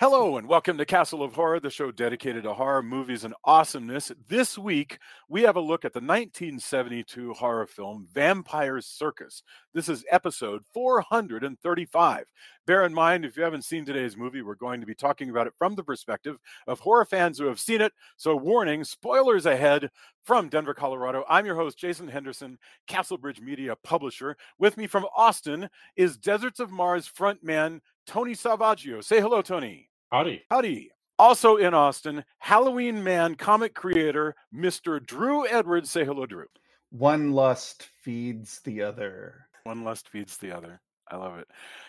Hello and welcome to Castle of Horror, the show dedicated to horror movies and awesomeness. This week, we have a look at the 1972 horror film Vampire Circus. This is episode 435. Bear in mind, if you haven't seen today's movie, we're going to be talking about it from the perspective of horror fans who have seen it. So, warning, spoilers ahead from Denver, Colorado. I'm your host, Jason Henderson, Castlebridge Media publisher. With me from Austin is Deserts of Mars frontman Tony Salvaggio. Say hello, Tony. Howdy. Howdy. Also in Austin, Halloween Man comic creator, Mr. Drew Edwards. Say hello, Drew. One lust feeds the other. One lust feeds the other. I love it.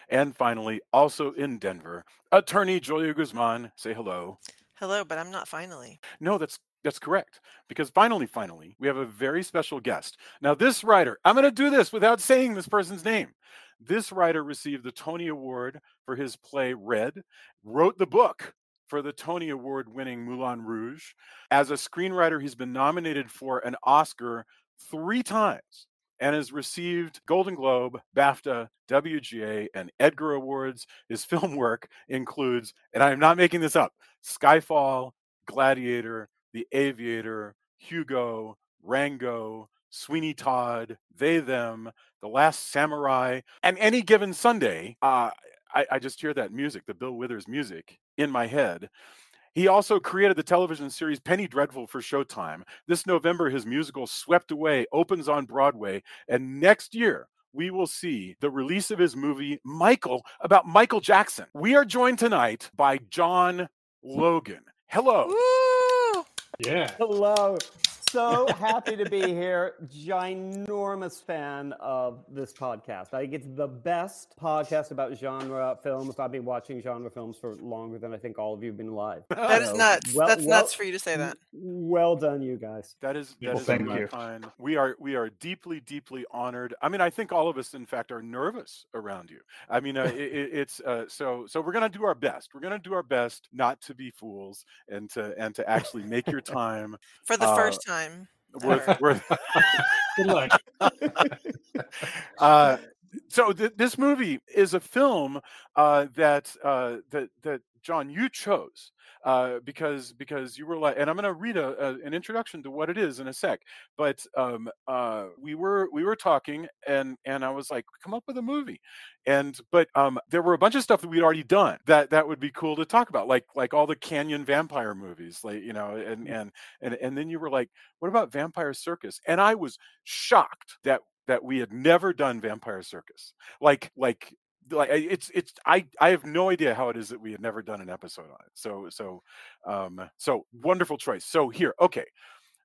And finally, also in Denver, attorney Julia Guzman. Say hello. Hello, but I'm not finally. No, that's that's correct. Because finally, finally, we have a very special guest. Now, this writer, I'm going to do this without saying this person's name. This writer received the Tony Award for his play Red, wrote the book for the Tony Award winning Moulin Rouge. As a screenwriter, he's been nominated for an Oscar three times and has received Golden Globe, BAFTA, WGA, and Edgar Awards. His film work includes, and I am not making this up, Skyfall, Gladiator, The Aviator, Hugo, Rango, Sweeney Todd, They Them, The Last Samurai, and any given Sunday, uh, I, I just hear that music, the Bill Withers music, in my head. He also created the television series Penny Dreadful for Showtime. This November, his musical Swept Away opens on Broadway. And next year, we will see the release of his movie, Michael, about Michael Jackson. We are joined tonight by John Logan. Hello. Yeah. Hello. So happy to be here. Ginormous fan of this podcast. I think it's the best podcast about genre films. I've been watching genre films for longer than I think all of you have been alive. That is So, nuts. well- That's well- nuts for you to say that. Well done, you guys. That is that Well, is thank you. kind. We are we are deeply deeply honored. I mean, I think all of us, in fact, are nervous around you. I mean, uh, it, it- it's uh, so so. We're gonna do our best. We're gonna do our best not to be fools and to and to actually make your time For the Uh, first time. Worth ever. worth. Good luck. uh, so th- this movie is a film uh, that uh, that that John you chose uh, because because you were like, and I'm going to read a, a, an introduction to what it is in a sec. But um, uh, we were we were talking, and and I was like, come up with a movie, and but um, there were a bunch of stuff that we'd already done that that would be cool to talk about, like like all the Canyon vampire movies, like you know, and and and and then you were like, what about Vampire Circus? And I was shocked that that we had never done Vampire Circus. Like like like it's it's I I have no idea how it is that we had never done an episode on it. So so um so wonderful choice. So here, okay.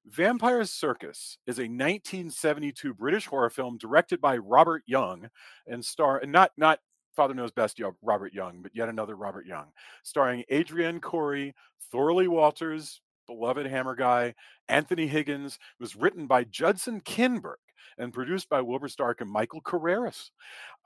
Vampire Circus is a 1972 British horror film directed by Robert Young and star and not not Father Knows Best Robert Young, but yet another Robert Young, starring Adrienne Corri, Thorley Walters, beloved Hammer guy, Anthony Higgins. Was written by Judson Kinberg and produced by Wilbur Stark and Michael Carreras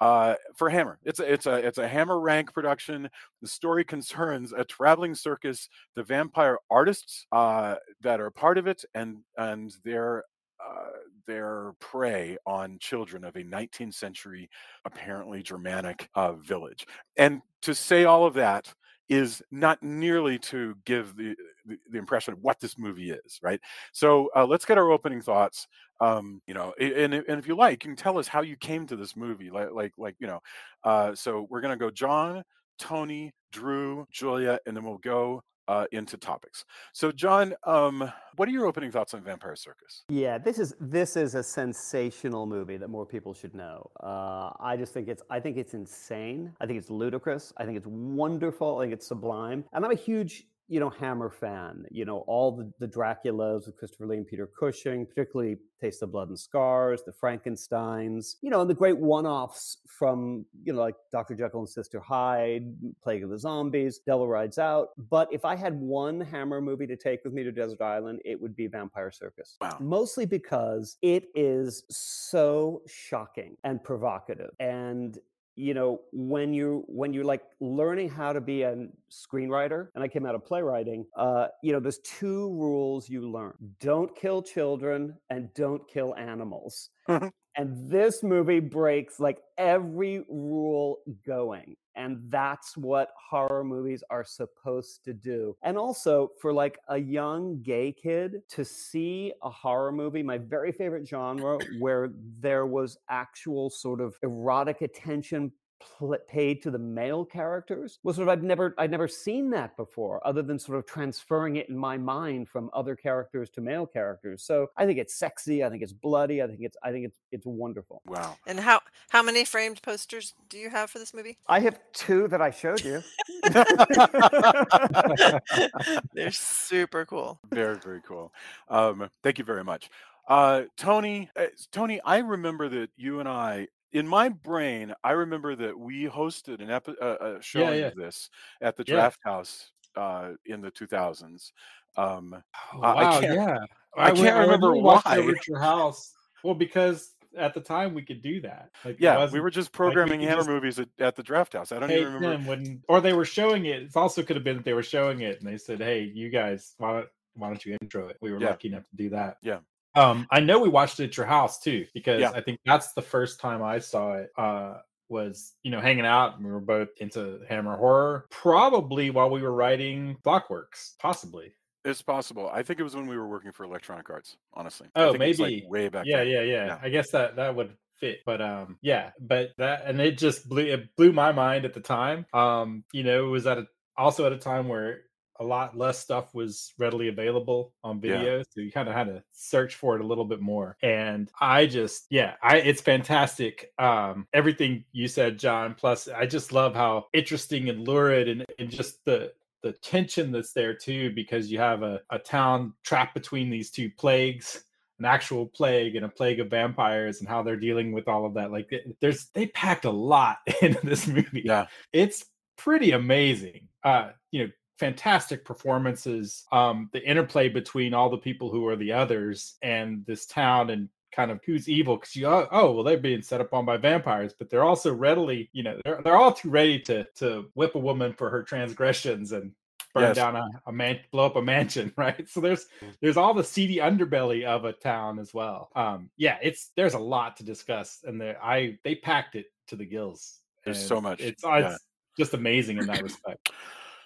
uh, for Hammer. It's a it's a it's a Hammer rank production. The story concerns a traveling circus, the vampire artists uh, that are part of it, and and their uh, their prey on children of a 19th century, apparently Germanic uh, village. And to say all of that is not nearly to give the, the, the impression of what this movie is, right? So uh, let's get our opening thoughts. Um, you know, and, and if you like, you can tell us how you came to this movie, like like like you know. Uh, so we're gonna go John, Tony, Drew, Julia, and then we'll go uh, into topics. So John, um, what are your opening thoughts on Vampire Circus? Yeah, this is this is a sensational movie that more people should know. Uh, I just think it's I think it's insane. I think it's ludicrous. I think it's wonderful. I think it's sublime. And I'm a huge you know Hammer fan. You know all the the Draculas with Christopher Lee and Peter Cushing, particularly Taste of Blood and Scars, the Frankenstein's. You know, and the great one-offs from you know like Dr. Jekyll and Sister Hyde, Plague of the Zombies, Devil Rides Out. But if I had one Hammer movie to take with me to Desert Island, it would be Vampire Circus. Wow. Mostly because it is so shocking and provocative. And you know when you when you're like learning how to be a screenwriter and i came out of playwriting uh, you know there's two rules you learn. Don't kill children and don't kill animals. And this movie breaks like every rule going and that's what horror movies are supposed to do. And also for like a young gay kid to see a horror movie, my very favorite genre, where there was actual sort of erotic attention pl- paid to the male characters was sort of I've never I'd never seen that before, other than sort of transferring it in my mind from other characters to male characters. So I think it's sexy. I think it's bloody. I think it's I think it's it's wonderful. Wow. And how how many framed posters do you have for this movie? I have two that I showed you. They're super cool. very very cool. Um, thank you very much. Uh, Tony, uh, Tony, I remember that you and I, in my brain, I remember that we hosted an epi- uh, a showing yeah. of this at the Yeah. Drafthouse uh, in the 2000s. Um, Oh, Uh, I wow, can't- yeah. I can't went remember and watched it why. at your house. Well, because at the time we could do that. Like, yeah, we were just programming could Hammer just movies at, at the Drafthouse. I don't even remember. when, or they were showing it. It also could have been that they were showing it, and they said, "Hey, you guys, why don't why don't you intro it?" We were Yeah. lucky enough to do that. Yeah. Um, I know we watched it at your house too, because Yeah. I think that's the first time I saw it. Uh, was you know hanging out and we were both into hammer horror probably while we were writing blockworks possibly It's possible. I think it was when we were working for Electronic Arts. Honestly. Oh, I think it was, like, maybe. way back. yeah yeah yeah Yeah. i guess that that would fit but um yeah but that and it just blew it blew my mind at the time um you know it was at a also at a time where a lot less stuff was readily available on Yeah. video so you kind of had to search for it a little bit more and i just yeah i it's fantastic um everything you said john plus i just love how interesting and lurid and, and just the the tension that's there too because you have a, a town trapped between these two plagues an actual plague and a plague of vampires and how they're dealing with all of that like there's they packed a lot into this movie Yeah. it's pretty amazing uh you know fantastic performances um the interplay between all the people who are the others and this town and kind of who's evil because you oh, oh well they're being set upon by vampires but they're also readily you know they're, they're all too ready to to whip a woman for her transgressions and burn Yes. down a, a man blow up a mansion right so there's there's all the seedy underbelly of a town as well um yeah it's there's a lot to discuss and there i they packed it to the gills There's so much, it's, yeah. it's just amazing in that respect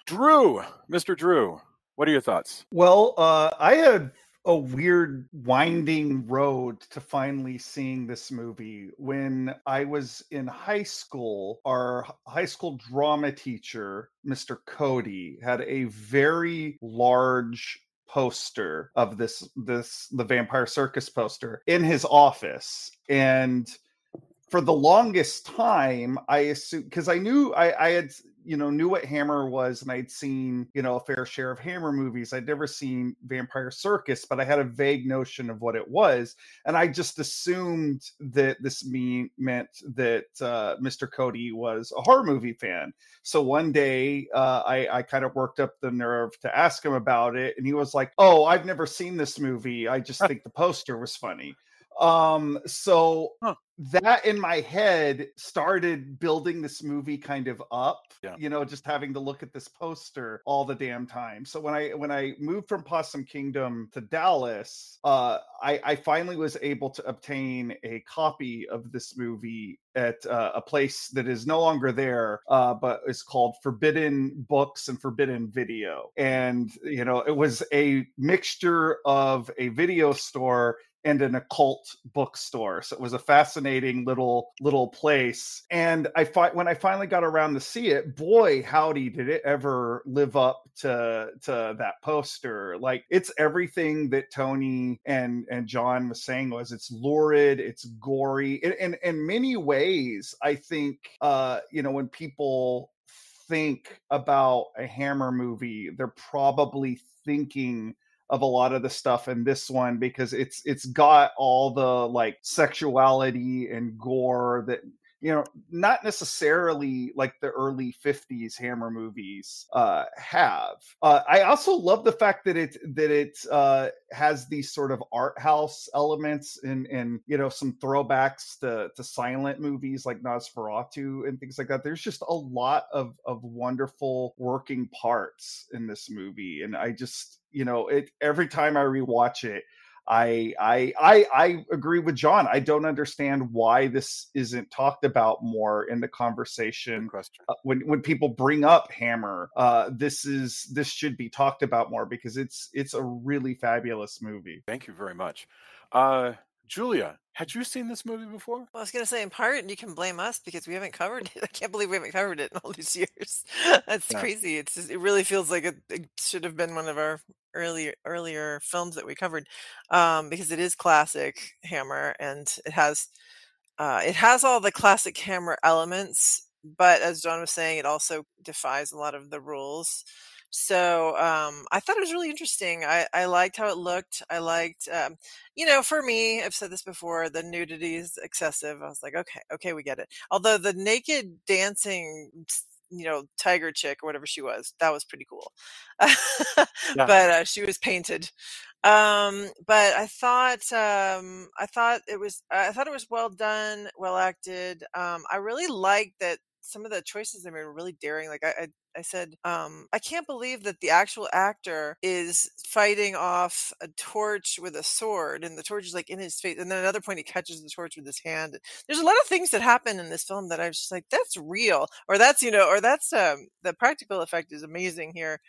Drew, Mr. Drew, what are your thoughts? Well, uh, I had a weird winding road to finally seeing this movie. When I was in high school, our high school drama teacher, Mr. Cody, had a very large poster of this this the vampire circus poster in his office and for the longest time i assumed because i knew I, I had you know knew what hammer was and i'd seen you know a fair share of hammer movies. I'd never seen vampire circus but i had a vague notion of what it was and i just assumed that this mean meant that uh, mr cody was a horror movie fan. So one day uh, i i kind of worked up the nerve to ask him about it and he was like oh i've never seen this movie. I just think the poster was funny. Um so Huh. That in my head started building this movie kind of up Yeah. you know just having to look at this poster all the damn time so when i when i moved from possum kingdom to dallas uh i i finally was able to obtain a copy of this movie at uh, a place that is no longer there uh but is called forbidden books and forbidden video and you know it was a mixture of a video store and an occult bookstore. So it was a fascinating little little place. And I fi- when I finally got around to see it, boy, howdy, did it ever live up to to that poster. Like it's everything that Tony and and John was saying was it's lurid, it's gory. In in, in many ways, I think uh, you know, when people think about a Hammer movie, they're probably thinking of a lot of the stuff in this one because it's it's got all the like sexuality and gore that you know not necessarily like the early 50s hammer movies uh have. Uh i also love the fact that it that it uh has these sort of art house elements and and you know some throwbacks to to silent movies like nosferatu and things like that. There's just a lot of of wonderful working parts in this movie and i just you know it every time i rewatch it I, I I I agree with John. I don't understand why this isn't talked about more in the conversation. Uh, when when people bring up Hammer, uh, this is this should be talked about more because it's it's a really fabulous movie. Thank you very much. Uh, Julia, had you seen this movie before? Well, I was going to say, in part, and you can blame us because we haven't covered it. I can't believe we haven't covered it in all these years. That's yeah. crazy. It's just, it really feels like it, it, should have been one of our earlier earlier films that we covered um, because it is classic Hammer and it has uh, it has all the classic Hammer elements, but as John was saying, it also defies a lot of the rules. So um, I thought it was really interesting. I, I liked how it looked. I liked, um, you know, for me, I've said this before, the nudity is excessive. I was like, okay, okay, we get it. Although the naked dancing, you know, tiger chick or whatever she was, that was pretty cool. yeah. But uh, she was painted. Um, but I thought, um, I thought it was, I thought it was well done, well acted. Um, I really liked that some of the choices they made were really daring. Like I, I I said, um, I can't believe that the actual actor is fighting off a torch with a sword, and the torch is like in his face. And then at another point, he catches the torch with his hand. There's a lot of things that happen in this film that I was just like, that's real, or that's you know, or that's um, the practical effect is amazing here.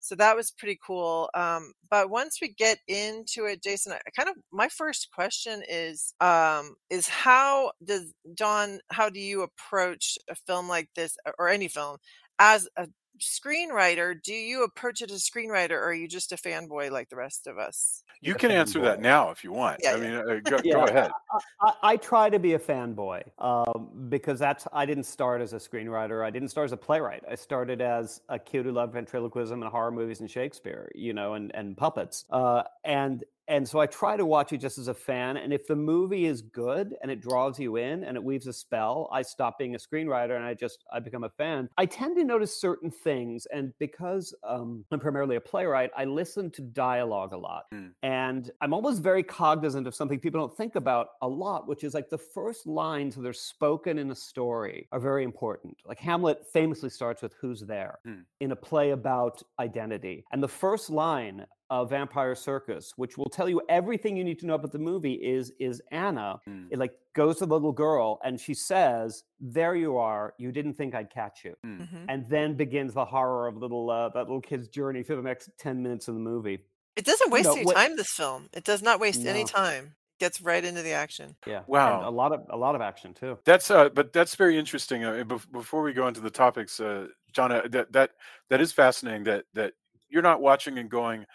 So that was pretty cool. Um, but once we get into it, Jason, I kind of my first question is um, is how does John? How do you approach a film like this, or any film, as a screenwriter, do you approach it as a screenwriter or are you just a fanboy like the rest of us? You can answer that now if you want. Yeah, I mean, uh, go, yeah, go, ahead. I, I, I, try to be a fanboy um, because that's I didn't start as a screenwriter. I didn't start as a playwright. I started as a kid who loved ventriloquism and horror movies and Shakespeare, you know, and and puppets. Uh, and and so I try to watch it just as a fan. And if the movie is good and it draws you in and it weaves a spell, I stop being a screenwriter and I just I become a fan. I tend to notice certain things, and because um, I'm primarily a playwright, I listen to dialogue a lot, mm. and I'm almost very cognizant of something people don't think about a lot, which is like the first lines that are spoken in a story are very important. Like Hamlet famously starts with "Who's there?" Mm. in a play about identity, and the first line uh, Vampire Circus, which will tell you everything you need to know about the movie, is is Anna. Mm. It like goes to the little girl and she says, "There you are. You didn't think I'd catch you," mm. mm-hmm. and then begins the horror of little uh, that little kid's journey through the next ten minutes of the movie. It doesn't waste you know, any what, time. This film. It does not waste no. any time. Gets right into the action. Yeah. Wow. And a lot of a lot of action too. That's uh, but that's very interesting. Uh, before we go into the topics, uh, John, uh, that that that is fascinating. That that you're not watching and going,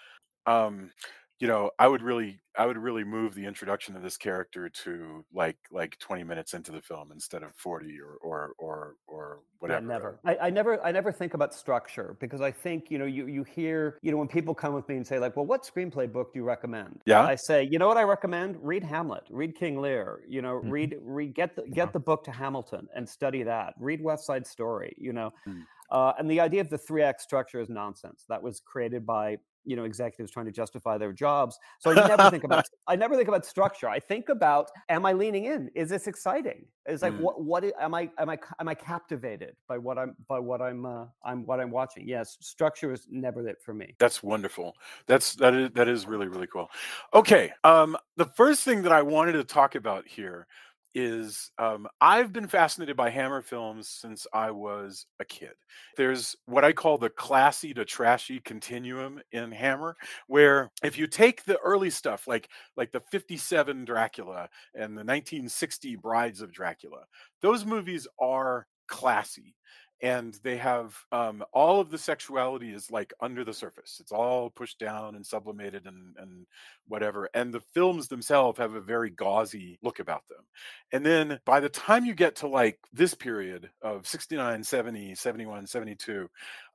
um, you know, I would really, I would really move the introduction of this character to like, like 20 minutes into the film instead of 40 or, or, or, or whatever. Yeah, never. I, I, never, I never think about structure because I think, you know, you, you hear, you know, when people come with me and say like, well, what screenplay book do you recommend? Yeah. I say, you know what I recommend? Read Hamlet, read King Lear, you know, mm-hmm. read, read, get the, get the book to Hamilton and study that. Read West Side Story, you know. Mm. Uh, and the idea of the three act structure is nonsense. That was created by you know executives trying to justify their jobs so i never think about i never think about structure i think about am i leaning in? Is this exciting? Is like mm. what what am i am i am i captivated by what i'm by what i'm uh, i'm what i'm watching? Yes structure is never it for me. That's wonderful. That's that is that is really really cool. Okay um the first thing that i wanted to talk about here is um, I've been fascinated by Hammer films since I was a kid. There's what I call the classy to trashy continuum in Hammer, where if you take the early stuff like like the 57 Dracula and the 1960 Brides of Dracula, those movies are classy and they have um, all of the sexuality is like under the surface. It's all pushed down and sublimated and, and whatever and the films themselves have a very gauzy look about them. And then by the time you get to like this period of 69 70 71 72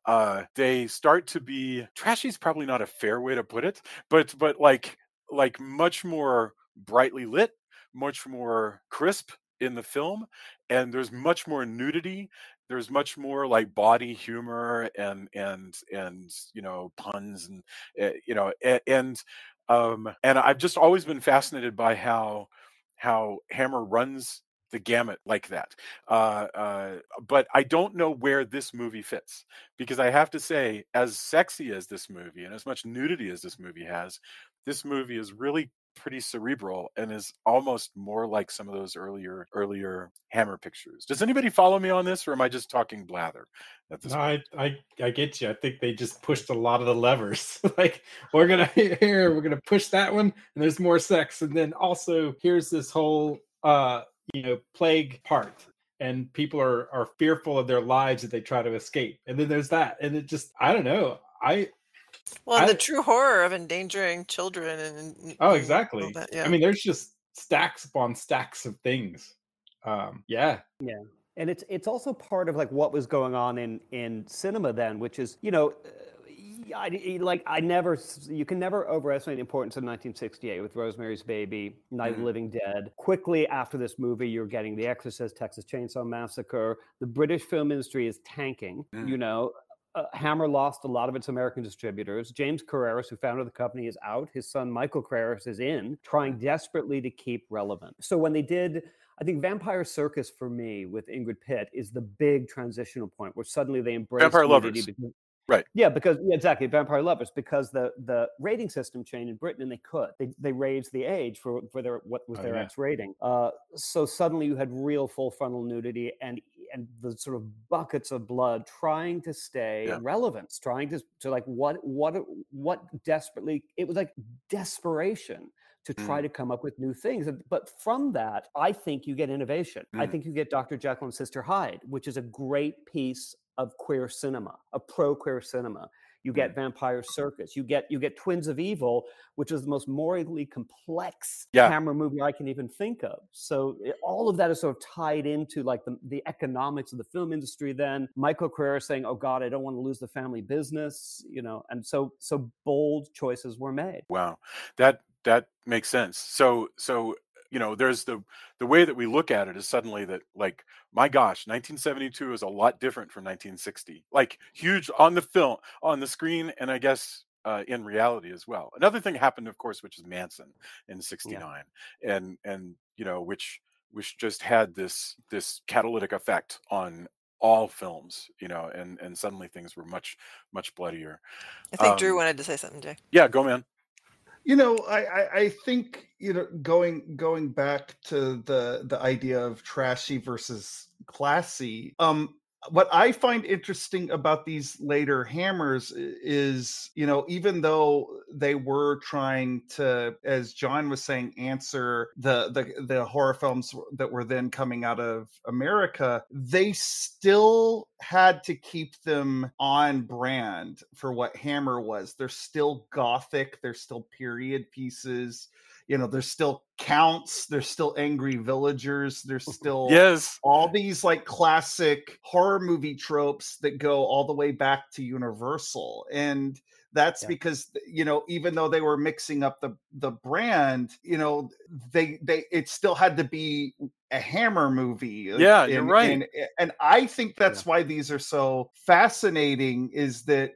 uh, they start to be trashy is probably not a fair way to put it but but like like much more brightly lit much more crisp in the film and there's much more nudity there's much more like body humor and and and you know puns and uh, you know and, and um and i've just always been fascinated by how how hammer runs the gamut like that. Uh, uh, but i don't know where this movie fits because i have to say as sexy as this movie and as much nudity as this movie has this movie is really pretty cerebral and is almost more like some of those earlier earlier Hammer pictures. Does anybody follow me on this, or am I just talking blather? At this No? I, I I get you. I think they just pushed a lot of the levers. like we're gonna here, we're gonna push that one, and there's more sex, and then also here's this whole uh you know plague part, and people are are fearful of their lives that they try to escape, and then there's that, and it just I don't know. I Well, I- the true horror of endangering children and, and and oh all exactly. that, yeah. I mean, there's just stacks upon stacks of things. Um, yeah, yeah, and it's it's also part of like what was going on in in cinema then which is you know uh, I, I- like I never you can never overestimate the importance of 1968 with Rosemary's Baby, Night of Mhm. the Living Dead. Quickly after this movie, you're getting The Exorcist, Texas Chainsaw Massacre. The British film industry is tanking. Mm. You know, uh, Hammer lost a lot of its American distributors. James Carreras, who founded the company, is out. His son Michael Carreras is in, trying desperately to keep relevant. So when they did, I think Vampire Circus for me with Ingrid Pitt is the big transitional point where suddenly they embrace Vampire Lovers. because- Right. Yeah, because yeah, exactly, Vampire Lovers, because the the rating system changed in Britain, and they could they they raised the age for for their what was Oh, their yeah. X rating. Uh, so suddenly you had real full frontal nudity and and the sort of buckets of blood trying to stay Yeah. relevant, trying to to like what what what desperately it was like desperation to try to come up with new things. But from that, I think you get innovation. I Mm. think you get Dr. Jekyll and Sister Hyde, which is a great piece of queer cinema, a pro queer cinema. You get Mm. Vampire Circus. You get you get Twins of Evil, which is the most morally complex Yeah. Hammer movie I can even think of. So it- all of that is sort of tied into like the, the economics of the film industry. Then Michael Carreras saying, "Oh God, I don't want to lose the family business," you know, and so so bold choices were made. Wow, that that makes sense. So so you know, there's the the way that we look at it is suddenly that like my gosh, 1972 is a lot different from 1960. Like huge on the film, on the screen, and I guess uh, in reality as well. Another thing happened, of course, which is Manson in '69, and and you know, which which just had this this catalytic effect on all films, you know, and and suddenly things were much much bloodier. I think Drew um, wanted to say something, Jay. Yeah, go man. You know, I, I, think you know going going back to the the idea of trashy versus classy. Um, what I find interesting about these later hammers is, you know, even though they were trying to, as John was saying, answer the the the horror films that were then coming out of America, they still had to keep them on brand for what Hammer was. They're still gothic, they're still period pieces. You know, there's still counts, there's still angry villagers, there's still Yes. all these like classic horror movie tropes that go all the way back to universal and that's Yeah. because you know even though they were mixing up the the brand you know they they it still had to be a hammer movie uh, Yeah, you're right. and, and i think that's why these are so fascinating is that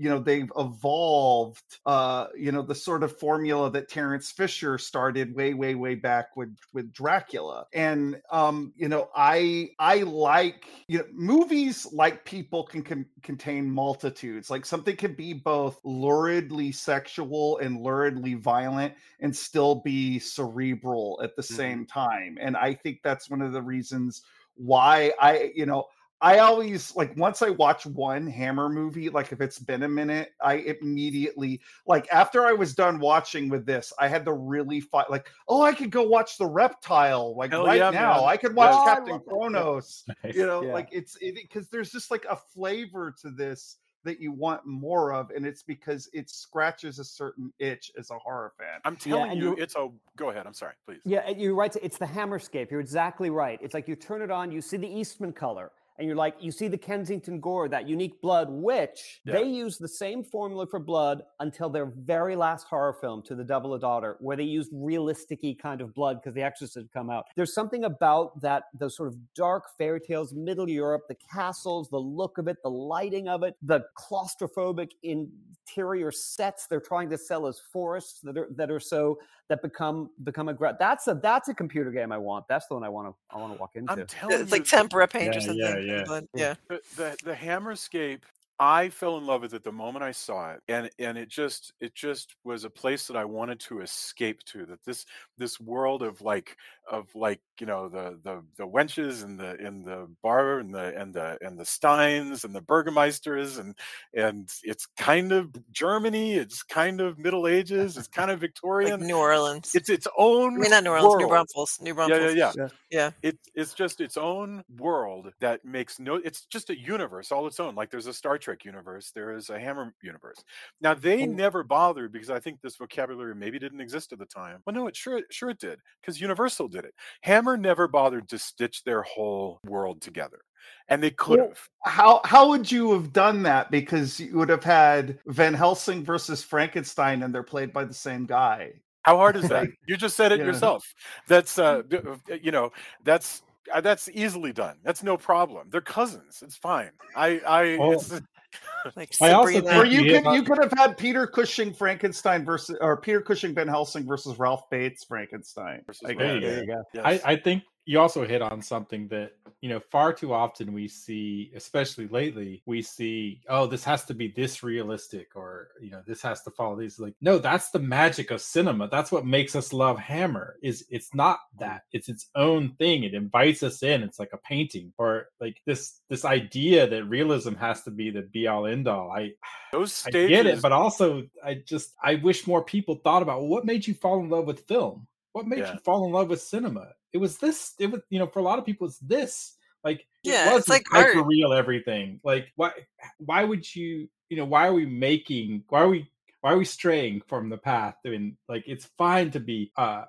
you know they've evolved uh you know the sort of formula that Terence Fisher started way way way back with with Dracula. And um you know I I like you know movies like people can, can contain multitudes. Like something can be both luridly sexual and luridly violent and still be cerebral at the Mhm. same time. And I think that's one of the reasons why I you know I always like once I watch one Hammer movie, like if it's been a minute, I immediately like after I was done watching with this, I had to really fight like, oh, I could go watch the reptile like Hell right yeah, now. man. I could watch Oh, Captain love. Kronos. Nice. You know, Yeah. like it's it because there's just like a flavor to this that you want more of, and it's because it scratches a certain itch as a horror fan. I'm telling and you, you- it's a. Go ahead. I'm sorry, please. Yeah, you're right. It's the Hammerscape. You're exactly right. It's like you turn it on, you see the Eastman color, and you're like, you see the Kensington gore, that unique blood, which Yeah. they use the same formula for blood until their very last horror film, To the Devil a Daughter, where they used realistic kind of blood because The Exorcist had come out. There's something about that, those sort of dark fairy tales, Middle Europe, the castles, the look of it, the lighting of it, the claustrophobic interior sets they're trying to sell as forests that are that are so that become become a gra- that's a that's a computer game I want. That's the one I want to I want to walk into. I'm telling It's you, like tempera paint Yeah, or something. yeah, for the yeah. blood. Yeah. Yeah. the, the the Hammerscape I fell in love with it the moment I saw it, and and it just it just was a place that I wanted to escape to. That this this world of like of like you know the the the wenches and the in the bar and the and the and the Steins and the Burgermeisters and and it's kind of Germany. It's kind of Middle Ages. It's kind of Victorian. Like New Orleans. It's its own. I mean, not New Orleans. New world. Braunfels. New Yeah, Braunfels. yeah, yeah. Yeah. Yeah. It, it's just its own world that makes no. It's just a universe all its own. Like there's a Star Trek universe, there is a Hammer universe. Now they And- never bothered because I think this vocabulary maybe didn't exist at the time. Well, no, it sure sure it did because Universal did it. Hammer never bothered to stitch their whole world together, and they could have. How how would you have done that? Because you would have had Van Helsing versus Frankenstein, and they're played by the same guy. How hard is that? You just said it yeah. yourself. That's uh, uh, you know, that's uh, that's easily done. That's no problem. They're cousins. It's fine. I I it's, Like I also Or you you could you could have had Peter Cushing Frankenstein versus or Peter Cushing Van Helsing versus Ralph Bates Frankenstein. Versus I There you guess. go. There you go. yes. I, I think you also hit on something that you know far too often we see especially lately we see oh this has to be this realistic or you know this has to follow these like no that's the magic of cinema that's what makes us love hammer is it's not that it's its own thing it invites us in it's like a painting or like this this idea that realism has to be the be all end all i Those stages... I get it, but also I just I wish more people thought about what made you fall in love with film. What made Yeah. you fall in love with cinema? It was this. It was you know for a lot of people it's this. Like Yeah, it it's wasn't like art. hyper real everything. Like why why would you you know why are we making why are we why are we straying from the path? I mean like it's fine to be uh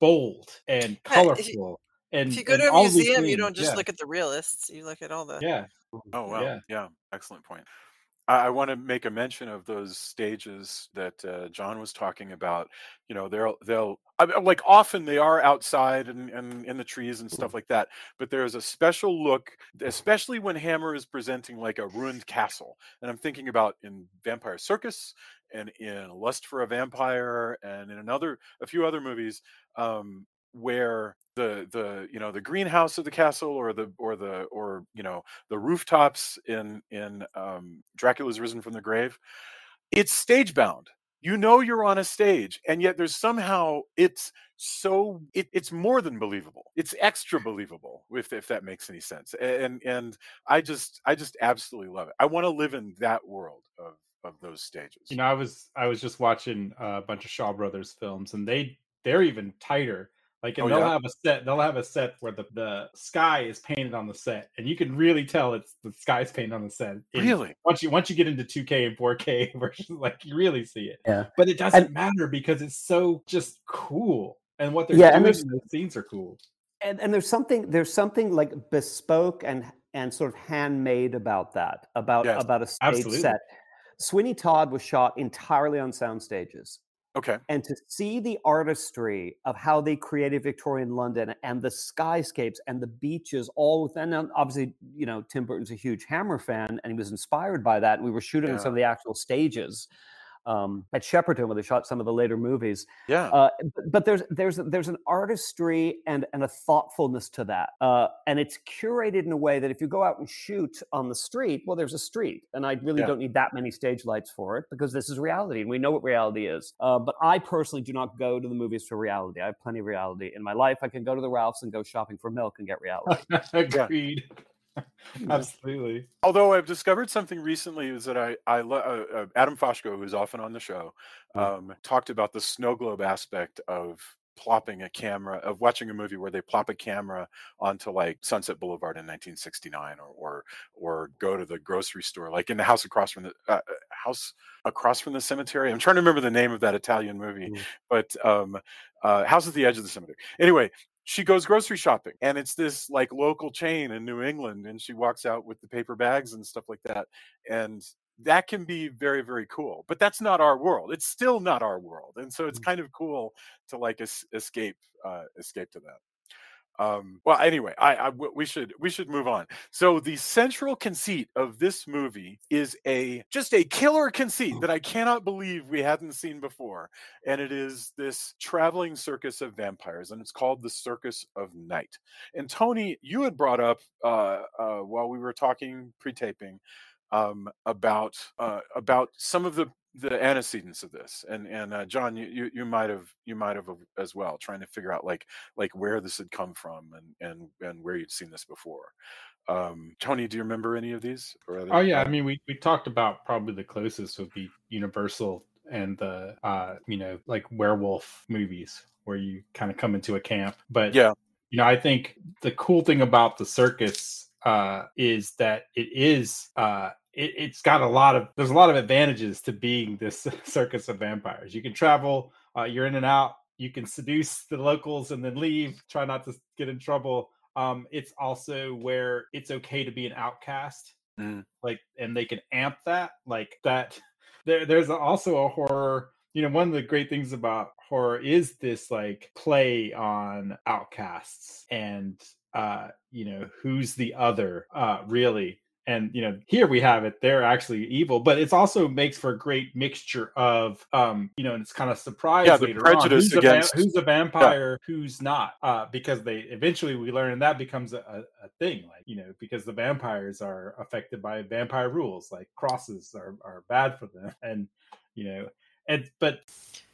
bold and Yeah, if you- colorful. and If you go to a museum, you don't just yeah, look at the realists. You look at all the. Yeah, Oh wow, Yeah. yeah, excellent point. I, want to make a mention of those stages that uh, John was talking about. You know, they'll they'll I mean, like often they are outside and, and in the trees and stuff like that. But there is a special look, especially when Hammer is presenting like a ruined castle. And I'm thinking about in Vampire Circus and in Lust for a Vampire and in another a few other movies. Um, where the the you know the greenhouse of the castle or the or the or you know the rooftops in in um, Dracula's Risen from the Grave, it's stage bound. You know you're on a stage, and yet there's somehow it's so it, it's more than believable. It's extra believable, if if that makes any sense. And and I just I just absolutely love it. I want to live in that world of of those stages. you know I was I was just watching a bunch of Shaw Brothers films, and they they're even tighter. Like, oh, and Oh, they'll yeah? have a set. They'll have a set where the, the sky is painted on the set, and you can really tell it's the sky's painted on the set. really, Once you once you get into 2K and 4K versions, like you really see it. Yeah. But it doesn't And- matter because it's so just cool, and what they're Yeah, doing in the scenes are cool. and and there's something there's something like bespoke and and sort of handmade about that about Yes, about a stage absolutely. set sweeney todd was shot entirely on sound stages okay, and to see the artistry of how they created victorian london and the skyscapes and the beaches all within and obviously you know tim burton's a huge hammer fan and he was inspired by that we were shooting on Yeah. some of the actual stages um, at Shepperton, where they shot some of the later movies. yeah, Uh, but, there's there's there's an artistry and and a thoughtfulness to that, uh, and it's curated in a way that if you go out and shoot on the street, well, there's a street, and I really Yeah. don't need that many stage lights for it because this is reality, and we know what reality is. Uh, but I personally do not go to the movies for reality. I have plenty of reality in my life. I can go to the Ralphs and go shopping for milk and get reality. Agreed. Absolutely. although I've discovered something recently is that I I uh, uh, Adam Foshko, who's often on the show, um, talked about the snow globe aspect of plopping a camera of watching a movie where they plop a camera onto like Sunset Boulevard in 1969 or or or go to the grocery store like in the house across from the uh, uh, house across from the cemetery I'm trying to remember the name of that Italian movie Mm. but um uh house at the edge of the cemetery anyway she goes grocery shopping and it's this like local chain in New England and she walks out with the paper bags and stuff like that and that can be very very cool but that's not our world it's still not our world and so it's Mm. kind of cool to like es- escape uh escape to that um well anyway I, I we should we should move on. So the central conceit of this movie is a just a killer conceit that i cannot believe we hadn't seen before and it is this traveling circus of vampires and it's called the circus of night. And tony you had brought up uh, uh while we were talking pre-taping um, about uh, about some of the the antecedents of this and and uh, john you, you might have you might have as well trying to figure out like like where this had come from and and and where you'd seen this before. Um tony do you remember any of these or other, oh yeah i mean we we talked about probably the closest would be universal and the uh you know like werewolf movies where you kind of come into a camp but yeah. you know i think the cool thing about the circus uh is that it is uh it, has got a lot of there's a lot of advantages to being this circus of vampires. You can travel, uh, you're in and out. You can seduce the locals and then leave. Try not to get in trouble. Um, it's also where it's okay to be an outcast, mm. like, and they can amp that like that. There, there's also a horror. You know, one of the great things about horror is this like play on outcasts and uh, you know, who's the other, uh, really and you know here we have it they're actually evil but it also makes for a great mixture of um you know and it's kind of surprise yeah, the prejudice who's, against... a, who's a vampire yeah. who's not uh because they eventually we learn and that becomes a, a thing like you know because the vampires are affected by vampire rules like crosses are, are bad for them and you know and but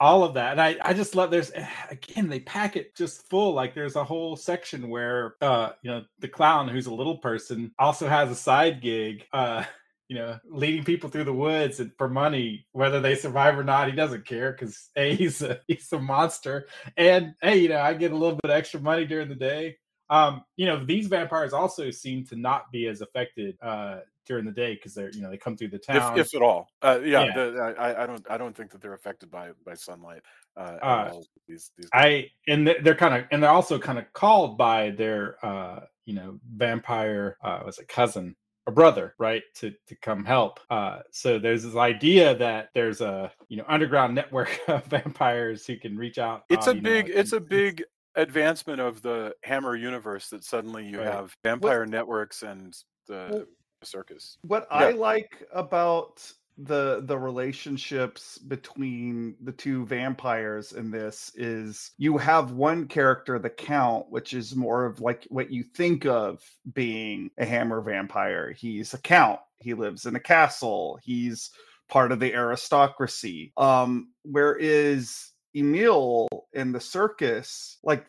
all of that and i i just love there's again they pack it just full like there's a whole section where uh you know the clown who's a little person also has a side gig uh you know leading people through the woods and for money whether they survive or not he doesn't care because a he's a he's a monster. And hey you know i get a little bit extra money during the day. Um you know these vampires also seem to not be as affected uh during the day because they're you know they come through the town if, if at all uh, yeah, yeah. The, I, I don't i don't think that they're affected by by sunlight uh, uh these, these i and they're kind of and they're also kind of called by their uh you know vampire uh was a cousin a brother right to to come help uh so there's this idea that there's a you know underground network of vampires who can reach out it's a big know, it's and, a big advancement of the hammer universe that suddenly you right. have vampire networks and the well, circus. What yeah. I like about the the relationships between the two vampires in this is you have one character the count which is more of like what you think of being a hammer vampire he's a count he lives in a castle he's part of the aristocracy um whereas Emil in the circus, like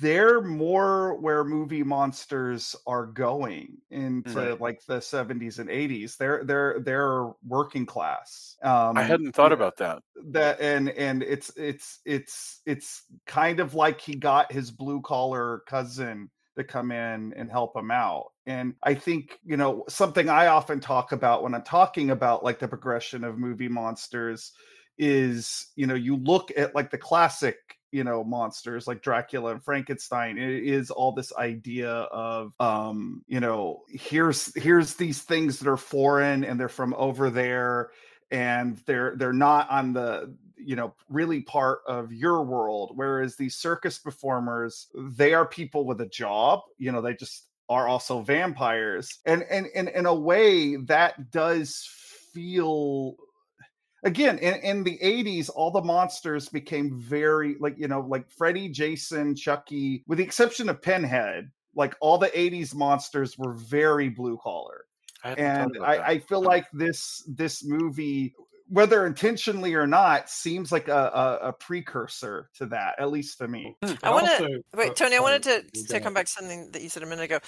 they're more where movie monsters are going into like the 70s and 80s. They're they're they're working class. Um, I hadn't thought about that. That and and it's it's it's it's kind of like he got his blue collar cousin to come in and help him out. And I think, you know, something I often talk about when I'm talking about like the progression of movie monsters is you know you look at like the classic you know monsters like dracula and frankenstein it is all this idea of um you know here's here's these things that are foreign and they're from over there and they're they're not on the you know really part of your world. Whereas these circus performers they are people with a job you know they just are also vampires. And and, and in a way that does feel again in, in the 80s all the monsters became very like you know like freddy jason chucky with the exception of pinhead like all the 80s monsters were very blue collar. And I, I, feel like this this movie whether intentionally or not seems like a, a, a precursor to that at least to me. Hmm, i want to wait tony i wanted to, to come back to something that you said a minute ago.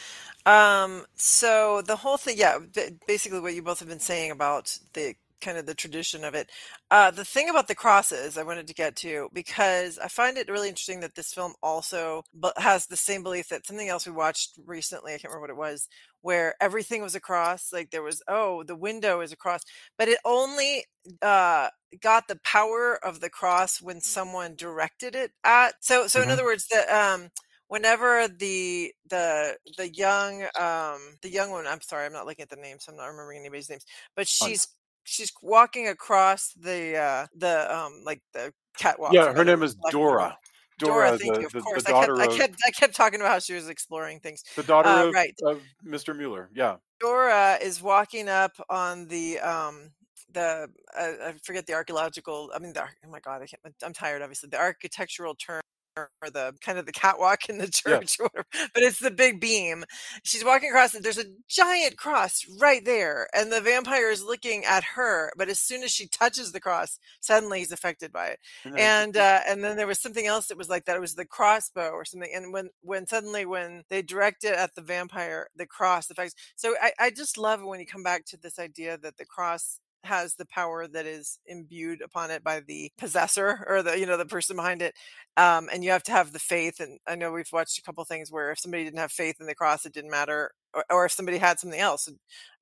Um so the whole thing yeah basically what you both have been saying about the kind of the tradition of it. Uh, the thing about the crosses I wanted to get to because I find it really interesting that this film also has the same belief that something else we watched recently, I can't remember what it was, where everything was a cross. Like there was, oh, the window is a cross, but it only uh, got the power of the cross when someone directed it at. So, so mm-hmm. in other words, the um, whenever the the the young um the young one i'm sorry i'm not looking at the names so i'm not remembering anybody's names but she's she's walking across the uh the um like the catwalk. Yeah, her name is Dora. Dora, Dora thank the, you. Of the, course, the I, kept, of, I kept I kept talking about how she was exploring things. The daughter uh, of, right. of Mr. Mueller. Yeah. Dora is walking up on the um the uh, I forget the archaeological. I mean, the, oh my god, I can't. I'm tired. Obviously, the architectural term or the kind of the catwalk in the church or whatever, but it's the big beam. She's walking across it. There's a giant cross right there, and the vampire is looking at her. But as soon as she touches the cross, suddenly he's affected by it. And then- And uh, and then there was something else that was like that. It was the crossbow or something. And when when suddenly when they direct it at the vampire, the cross affects. So I I just love when you come back to this idea that the cross has the power that is imbued upon it by the possessor or the you know the person behind it um, and you have to have the faith and i know we've watched a couple things where if somebody didn't have faith in the cross it didn't matter or, or if somebody had something else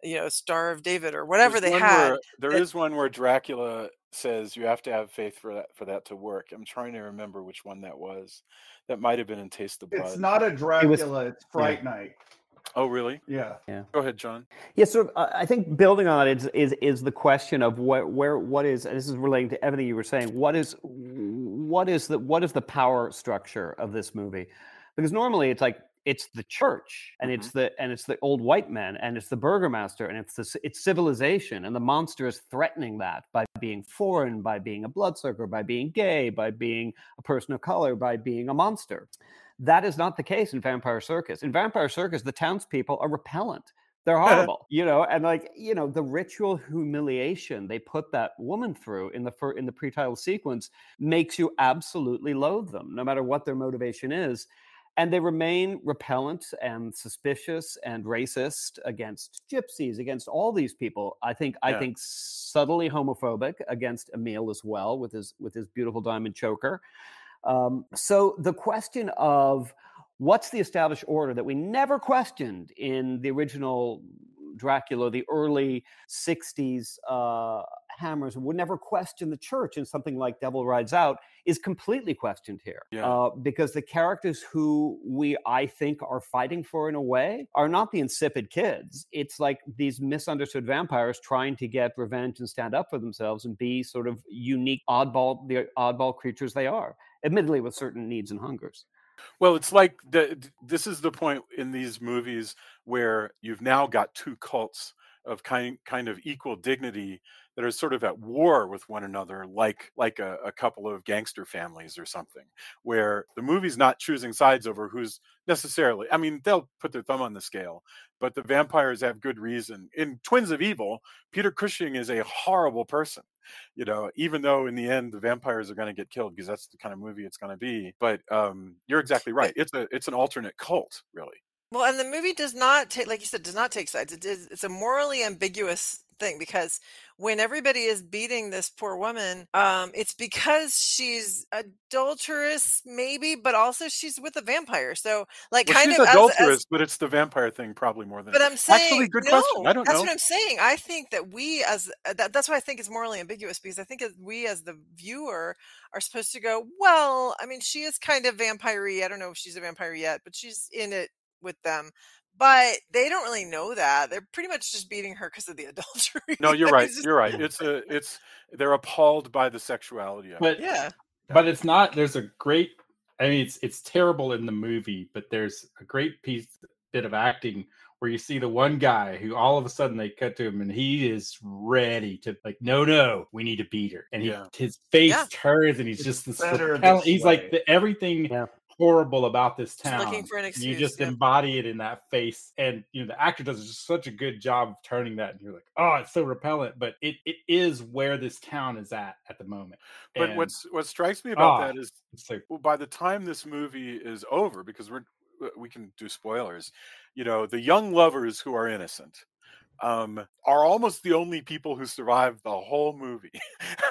you know star of david or whatever There's they had where- there it- is one where Dracula says you have to have faith for that for that to work. I'm trying to remember which one that was. That might have been in Taste the Blood. It's not a Dracula. it's Fright Night. Oh, really? Yeah. Yeah. Go ahead, John. Yeah, So uh, I think building on it is is is the question of what where what is and this is relating to everything you were saying. What is what is the what is the power structure of this movie? Because normally it's like it's the church and it's the and it's the old white men and it's the burgomaster and it's the it's civilization and the monster is threatening that by being foreign, by being a bloodsucker, by being gay, by being a person of color, by being a monster. That is not the case in Vampire Circus. In Vampire Circus, the townspeople are repellent. They're horrible, you know, and like you know, the ritual humiliation they put that woman through in the fir- in the pre-title sequence makes you absolutely loathe them, no matter what their motivation is, and they remain repellent and suspicious and racist against gypsies, against all these people. I think I think subtly homophobic against Emil as well with his with his beautiful diamond choker. Um, so the question of what's the established order that we never questioned in the original Dracula, the early 60s uh, Hammers, would never question the church in something like Devil Rides Out, is completely questioned here. Yeah. Uh, because the characters who we, I think, are fighting for in a way are not the insipid kids. It's like these misunderstood vampires trying to get revenge and stand up for themselves and be sort of unique, oddball, the oddball creatures they are, admittedly with certain needs and hungers. Well, it's like the, this is the point in these movies where you've now got two cults of kind kind of equal dignity that are sort of at war with one another, like like a, a couple of gangster families or something, where the movie's not choosing sides over who's necessarily. I mean, they'll put their thumb on the scale, but the vampires have good reason. In Twins of Evil, Peter Cushing is a horrible person you know even though in the end the vampires are going to get killed because that's the kind of movie it's going to be but um you're exactly right it's a it's an alternate cult really Well, and the movie does not take, like you said, does not take sides. It is, it's a morally ambiguous thing because when everybody is beating this poor woman, um, it's because she's adulterous, maybe, but also she's with a vampire. So, like, well, kind she's of adulterous as, but it's the vampire thing probably more than But I'm saying, actually good no, question i don't that's know what I'm saying. I think that we, as uh, that, that's why I think it's morally ambiguous because I think as we, as the viewer, are supposed to go, well, I mean, she is kind of vampire I don't know if she's a vampire yet, but she's in it with them. But they don't really know that. They're pretty much just beating her because of the adultery. no you're right just- you're right it's a it's they're appalled by the sexuality of it But Yeah. but it's not there's a great i mean it's it's terrible in the movie but there's a great piece bit of acting where you see the one guy who all of a sudden they cut to him and he is ready to like no no we need to beat her and he Yeah. his face Yeah. turns and he's It's just this better repellent- this he's like the, everything Yeah. Horrible about this Just town looking for an excuse. you just yeah. embody it in that face and you know the actor does just such a good job of turning that and you're like oh it's so repellent but it, it is where this town is at at the moment but And what's what strikes me about Ah. that is it's like well, by the time this movie is over, because we're we can do spoilers, you know, the young lovers who are innocent um, are almost the only people who survive the whole movie.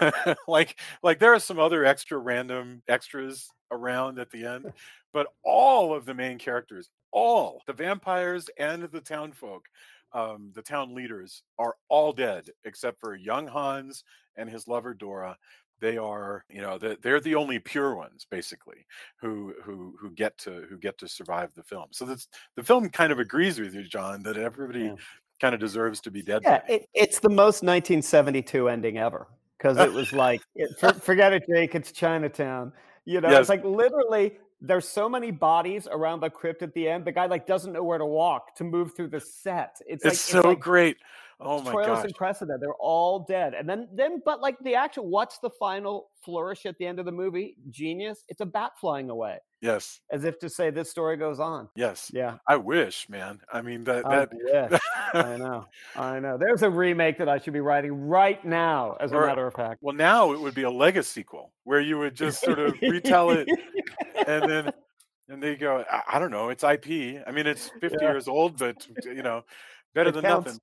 like like there are some other extra random extras around at the end, but all of the main characters, all the vampires and the town folk, um, the town leaders are all dead except for young Hans and his lover Dora they are you know they're, they're the only pure ones basically who who who get to who get to survive the film so that's the film kind of agrees with you john that everybody Yeah. Kind of deserves to be dead Yeah, by the end. it, it's the most 1972 ending ever because it was like, it, eh, for, forget it, Jake. It's Chinatown. You know, Yes. it's like literally. There's so many bodies around the crypt at the end. The guy like doesn't know where to walk to move through the set. It's, it's, like so like, great Oh my Troilus gosh. and Cressida, they're all dead. And then, then, but like the actual, what's the final flourish at the end of the movie? Genius. It's a bat flying away, Yes. as if to say this story goes on. Yes. Yeah, I wish, man. I mean that I that wish. I know. I know. There's a remake that I should be writing right now, as a matter of fact. well now it would be a Lego sequel where you would just sort of retell it and then and they go I, I don't know it's ip i mean it's 50 Yeah. years old but you know better It than counts. nothing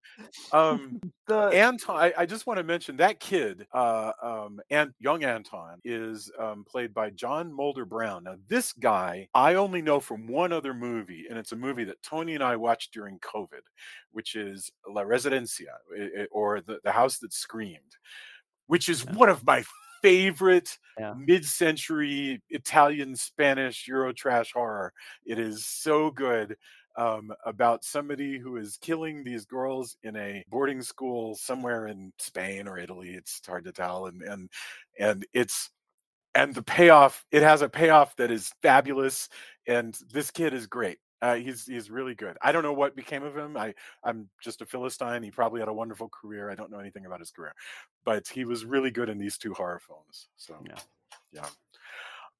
um The anton I, I just want to mention that kid uh um and young anton is um played by john Moulder-Brown now this guy i only know from one other movie and it's a movie that tony and i watched during covid which is la residencia or the, the house that screamed which is one of my favorite Yeah. mid-century Italian Spanish Eurotrash horror. It is so good um, about somebody who is killing these girls in a boarding school somewhere in Spain or Italy. It's hard to tell, and and and it's and the payoff. It has a payoff that is fabulous, and this kid is great. Uh, he's he's really good. I don't know what became of him. I I'm just a philistine. He probably had a wonderful career. I don't know anything about his career, but he was really good in these two horror films. So Yeah. yeah.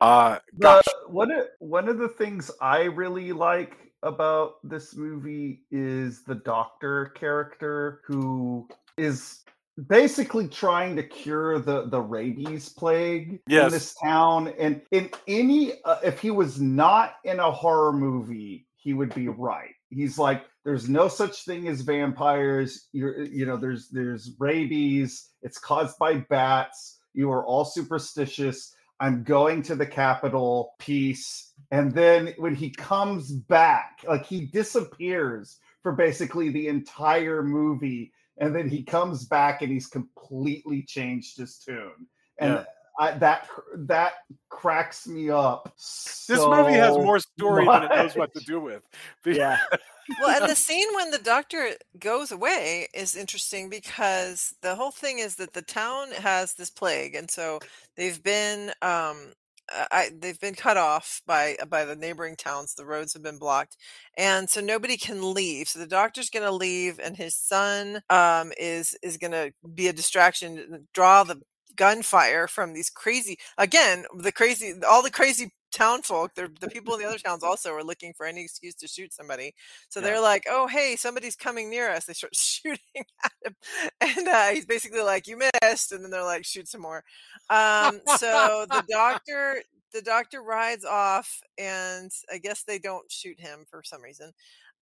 Uh, the, one of, one of the things I really like about this movie is the doctor character who is basically trying to cure the the rabies plague Yes. in this town. And in any uh, if he was not in a horror movie he would be right. He's like there's no such thing as vampires. You're you know there's there's rabies. It's caused by bats. You are all superstitious i'm going to the capital peace and then when he comes back like he disappears for basically the entire movie and then he comes back and he's completely changed his tune and Yeah. I, that that cracks me up this movie has more story than it knows what to do with. Yeah. well, and the scene when the doctor goes away is interesting because the whole thing is that the town has this plague, and so they've been um, uh, I, they've been cut off by by the neighboring towns. The roads have been blocked, and so nobody can leave. So the doctor's going to leave, and his son um, is is going to be a distraction, draw the gunfire from these crazy again the crazy all the crazy town folk the, the people in the other towns also are looking for any excuse to shoot somebody. So Yeah. they're like oh hey somebody's coming near us. They start shooting at him and uh, he's basically like you missed and then they're like shoot some more. Um, so the doctor the doctor rides off and i guess they don't shoot him for some reason.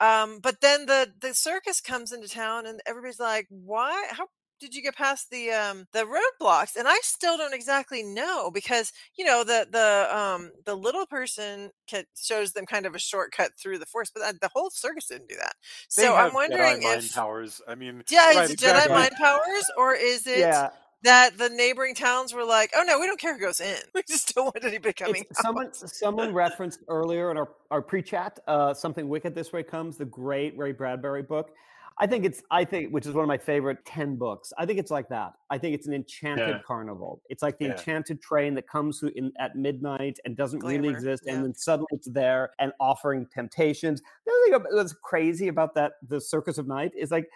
Um, but then the the circus comes into town and everybody's like why how did you get past the um the roadblocks and i still don't exactly know because you know the the um the little person ca- shows them kind of a shortcut through the forest but the whole circus didn't do that they so i'm wondering Jedi mind if powers. I mean, yeah right, is it exactly. jedi mind powers or is it Yeah. that the neighboring towns were like oh no we don't care who goes in we just don't want anybody coming someone someone referenced earlier in our, our pre-chat uh, something wicked this way comes the great ray bradbury book i think it's i think which is one of my favorite 10 books i think it's like that i think it's an enchanted Yeah. carnival it's like the Yeah. enchanted train that comes through in at midnight and doesn't really exist yeah. and then suddenly it's there and offering temptations the other thing that's crazy about that the circus of night is like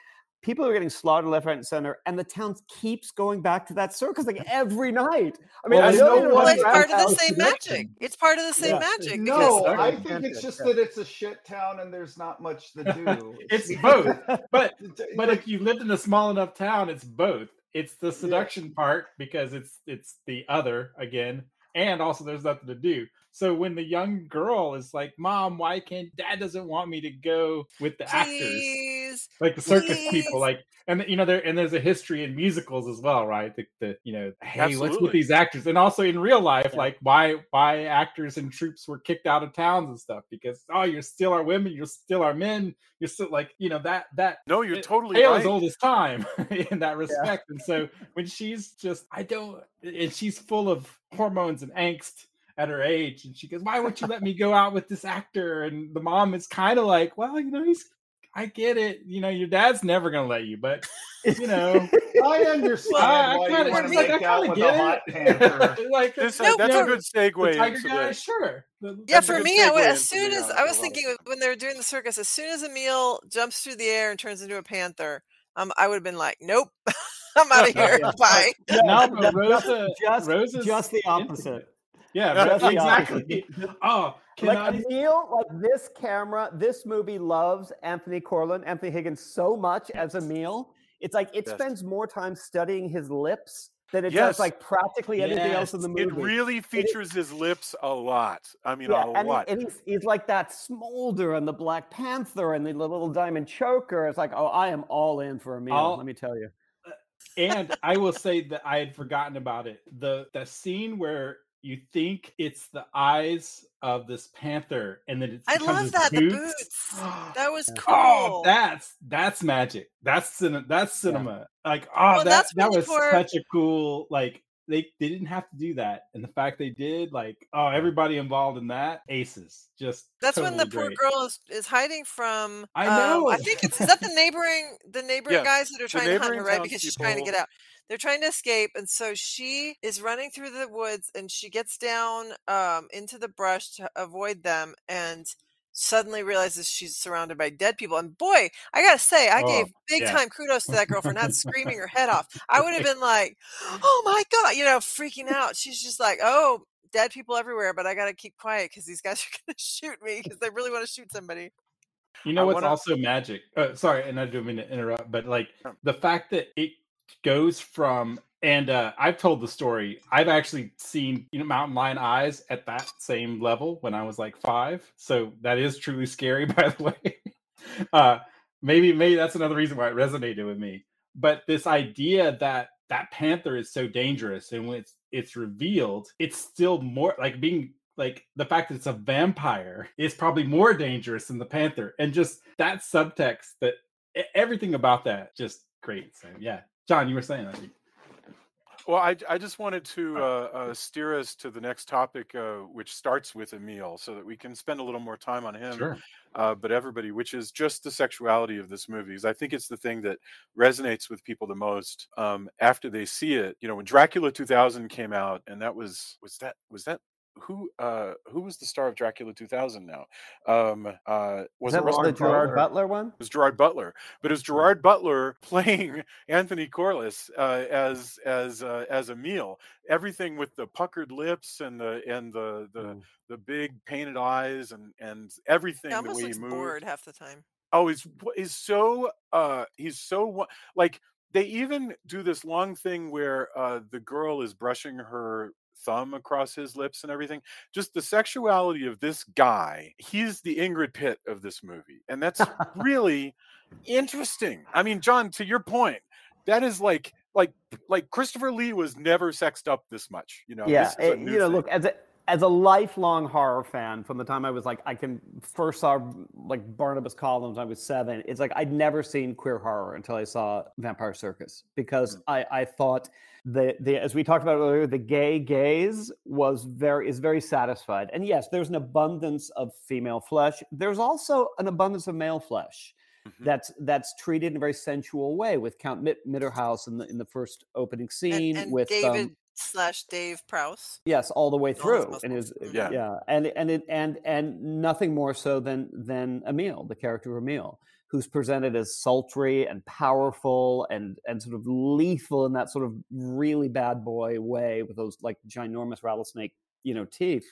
people are getting slaughtered left right and center and the town keeps going back to that circus like every night i mean Well, i know know they don't what? well it's part of the same connection. magic it's part of the same Yeah. magic no because- i think it's just that it's a shit town and there's not much to do It's both. But but if you lived in a small enough town, it's both. It's the seduction part because it's it's the other again, and also there's nothing to do. So when the young girl is like, "Mom, why can't Dad doesn't want me to go with the actors, please like the circus please." people, like." And you know there and there's a history in musicals as well, right? The, the you know, hey, what's Absolutely. with these actors? And also in real life, Yeah. like why why actors and troops were kicked out of towns and stuff because oh, you're still our women, you're still our men, you're still like you know that that No, you're it- totally tale right. as old as time in that respect. And so when she's just, I don't, and she's full of hormones and angst at her age, and she goes, "Why won't you let me go out with this actor?" And the mom is kind of like, "Well, you know, he's." I get it. You know, your dad's never gonna let you, but you know, i understand I, I kinda, you want to she's like, I kinda get it. panther like This, No, that's no, a good the segue tiger guy, sure. The- Yeah, for me, I would, as soon as I was thinking stuff. when they were doing the circus, as soon as Emil jumps through the air and turns into a panther, um, I would have been like, nope, I'm out of here. Bye. No, No, but Rosa, just, Rosa's just the into opposite. It. Yeah, Just exactly. Oh, can like I? Emil, like this camera, this movie loves Anthony Corlan, Anthony Higgins so much as Emil. It's like it Yes. spends more time studying his lips than it Yes. does like practically anything else in the movie. It really features his lips a lot. I mean, yeah, a and, he- lot. and he's, he's like that smolder and the Black Panther and the little diamond choker. It's like, oh, I am all in for Emil. All- let me tell you. and I will say that I had forgotten about it. The the scene where you think it's the eyes of this panther, and then it's I love that the boots. That was cool. Oh, that's that's magic. That's cinema. That's cinema. Like, oh, Well, that that's that was for- such a cool. Like, they they didn't have to do that, and the fact they did, like, oh, everybody involved in that, aces. Just That's when the totally poor girl is, is hiding from. I um, I think it's is that the neighboring the neighboring Yes, guys that are trying to hunt her right because she's trying to get out. They're trying to escape, and so she is running through the woods, and she gets down um, into the brush to avoid them, and suddenly realizes she's surrounded by dead people. And boy, I gotta say, I Oh, gave big yeah. time kudos to that girl for not screaming her head off. I would have been like, "Oh my god," you know, freaking out. She's just like, "Oh." Dead people everywhere, but I gotta keep quiet because these guys are gonna shoot me because they really want to shoot somebody. You know I what's wanna- also magic? Uh, sorry, and I don't mean to interrupt, but like the fact that it goes from and uh, I've told the story. I've actually seen you know Mountain Lion eyes at that same level when I was like five. So that is truly scary, by the way. uh, maybe maybe that's another reason why it resonated with me. But this idea that that panther is so dangerous, and when it's it's revealed, it's still more like being like the fact that it's a vampire is probably more dangerous than the panther and just that subtext that everything about that just great so yeah john you were saying that Well, I, I just wanted to uh, uh, steer us to the next topic, uh, which starts with Emil, so that we can spend a little more time on him. sure Uh, but everybody, which is just the sexuality of this movie, 'cause I think it's the thing that resonates with people the most um, after they see it. You know, when Dracula 2000 came out, and that was was that was that who uh who was the star of Dracula 2000 now? Um, uh, was Was it that Russell the Gerard Butler? Butler one? it was Gerard Butler, but it was Gerard Butler playing Anthony Corlan uh, as as uh, as Emil. Everything with the puckered lips and the and the the, Mm. the big painted eyes and and everything He the way he moved. bored half the time. Oh, he's he's so uh he's so like they even do this long thing where uh the girl is brushing her thumb across his lips and everything. Just the sexuality of this guy. He's the Ingrid Pitt of this movie. And that's really interesting. I mean, John, to your point, that is like like like Christopher Lee was never sexed up this much, you know. yeah, this is a it- new you know, thing. look as a as a lifelong horror fan from the time I was like I can first saw like Barnabas Collins when I was seven. It's like I'd never seen queer horror until I saw Vampire Circus because I I thought the the as we talked about earlier the gay gaze was very is very satisfied and yes there's an abundance of female flesh there's also an abundance of male flesh Mhm. that's that's treated in a very sensual way with Count Mit- Mitterhaus in the in the first opening And, scene and with David um, slash Dave Prowse. Yes, all the way through, and muscles. is. Yeah. yeah, and and it, and and nothing more so than than Emil, the character of Emil, who's presented as sultry and powerful and and sort of lethal in that sort of really bad boy way with those like ginormous rattlesnake, you know, teeth.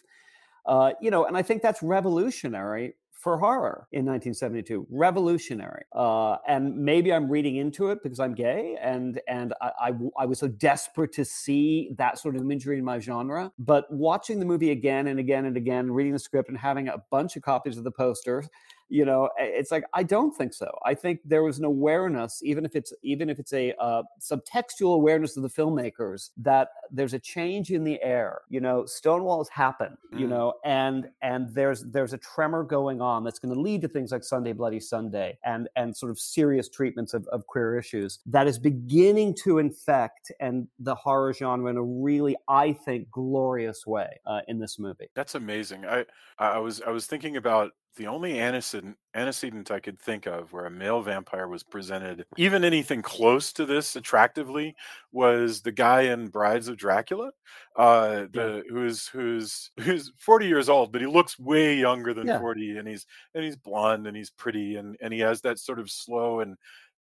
Uh, you know, and I think that's revolutionary for horror in 1972 revolutionary uh, and maybe i'm reading into it because i'm gay and and I, I I was so desperate to see that sort of imagery in my genre but watching the movie again and again and again reading the script and having a bunch of copies of the poster you know it's like i don't think so i think there was an awareness even if it's even if it's a uh, subtextual awareness of the filmmakers that there's a change in the air you know stonewall has happened you Mm. know and and there's there's a tremor going on that's going to lead to things like sunday bloody sunday and and sort of serious treatments of, of queer issues that is beginning to infect and the horror genre in a really i think glorious way uh, in this movie That's amazing. I I was I was thinking about the only antecedent antecedent I could think of where a male vampire was presented, even anything close to this attractively, was the guy in Brides of Dracula, uh, the who's who's who's forty years old, but he looks way younger than Yeah. forty, and he's and he's blonde and he's pretty, and and he has that sort of slow and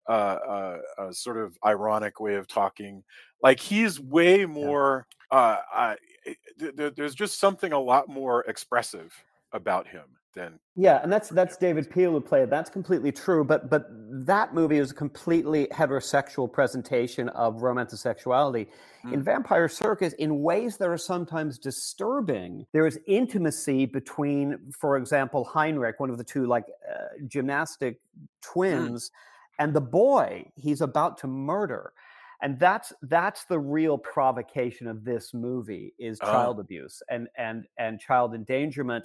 uh, uh, uh, sort of ironic way of talking. Like he's way more. Uh, uh, th- th- there's just something a lot more expressive about him than Yeah, and that's that's David Peel who played. it. That's completely true. But but that movie is a completely heterosexual presentation of romantic sexuality. In Mm. Vampire Circus, in ways that are sometimes disturbing, there is intimacy between, for example, Heinrich, one of the two like uh, gymnastic twins, and the boy he's about to murder. And that's that's the real provocation of this movie is Oh. child abuse and and and child endangerment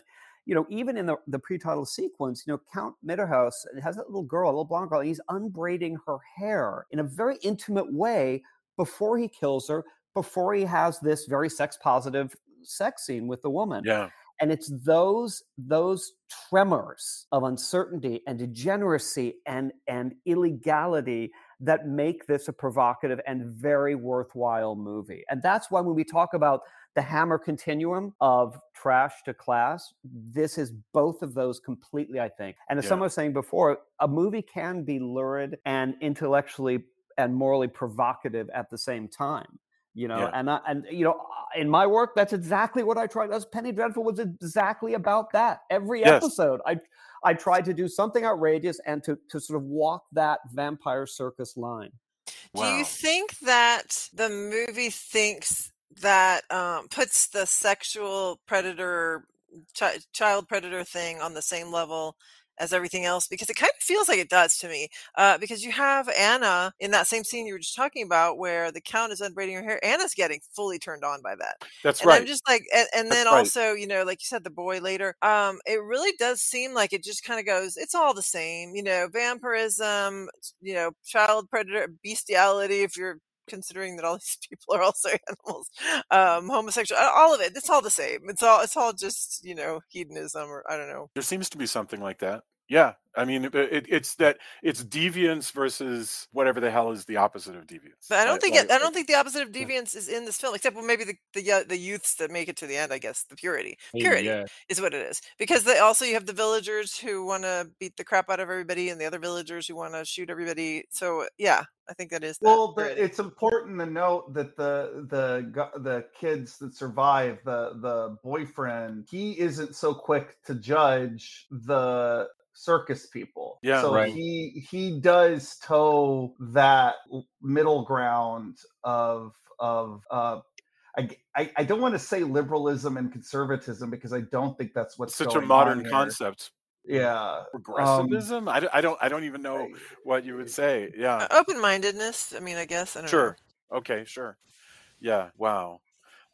you know, even in the, the pre-title sequence, you know, Count Mitterhaus has that little girl, a little blonde girl, and he's unbraiding her hair in a very intimate way before he kills her, before he has this very sex positive sex scene with the woman. yeah, And it's those those tremors of uncertainty and degeneracy and and illegality that make this a provocative and very worthwhile movie. And that's why when we talk about the hammer continuum of trash to class, this is both of those completely, I think. And as Yeah. someone was saying before, a movie can be lurid and intellectually and morally provocative at the same time. You know, Yeah. and I, and you know, in my work, that's exactly what I tried. That's Penny Dreadful was exactly about that. Every Yes. episode, I I tried to do something outrageous and to to sort of walk that vampire circus line. Do you think that the movie thinks that um, puts the sexual predator, chi- child predator thing on the same level as everything else? Because it kind of feels like it does to me. Uh, because you have Anna in that same scene you were just talking about, where the count is unbraiding her hair. Anna's getting fully turned on by that. That's and right. I'm just like, and, and then right. also, you know, like you said, the boy later. Um, it really does seem like it just kind of goes. It's all the same, you know, vampirism, you know, child predator, bestiality. If you're considering that all these people are also animals, um, homosexual, all of it. It's all the same. It's all. It's all just you know hedonism, or I don't know. There seems to be something like that. Yeah, I mean, it, it, it's that it's deviance versus whatever the hell is the opposite of deviance. But I don't think like- it, I don't think the opposite of deviance is in this film, except well, maybe the the, the youths that make it to the end. I guess the purity, purity. yeah. is what it is because they also you have the villagers who want to beat the crap out of everybody and the other villagers who want to shoot everybody so yeah i think that is that Well, the, it's important to note that the the the kids that survive, the the boyfriend, he isn't so quick to judge the circus people. Yeah, so right. he he does toe that middle ground of of uh. I, I, don't want to say liberalism and conservatism because I don't think that's what's such a modern on concept. Yeah, Progressivism? I I don't. I don't even know I- what you would say. Yeah. Uh, open-mindedness i mean i guess i don't Sure. Okay, sure. Yeah. Wow.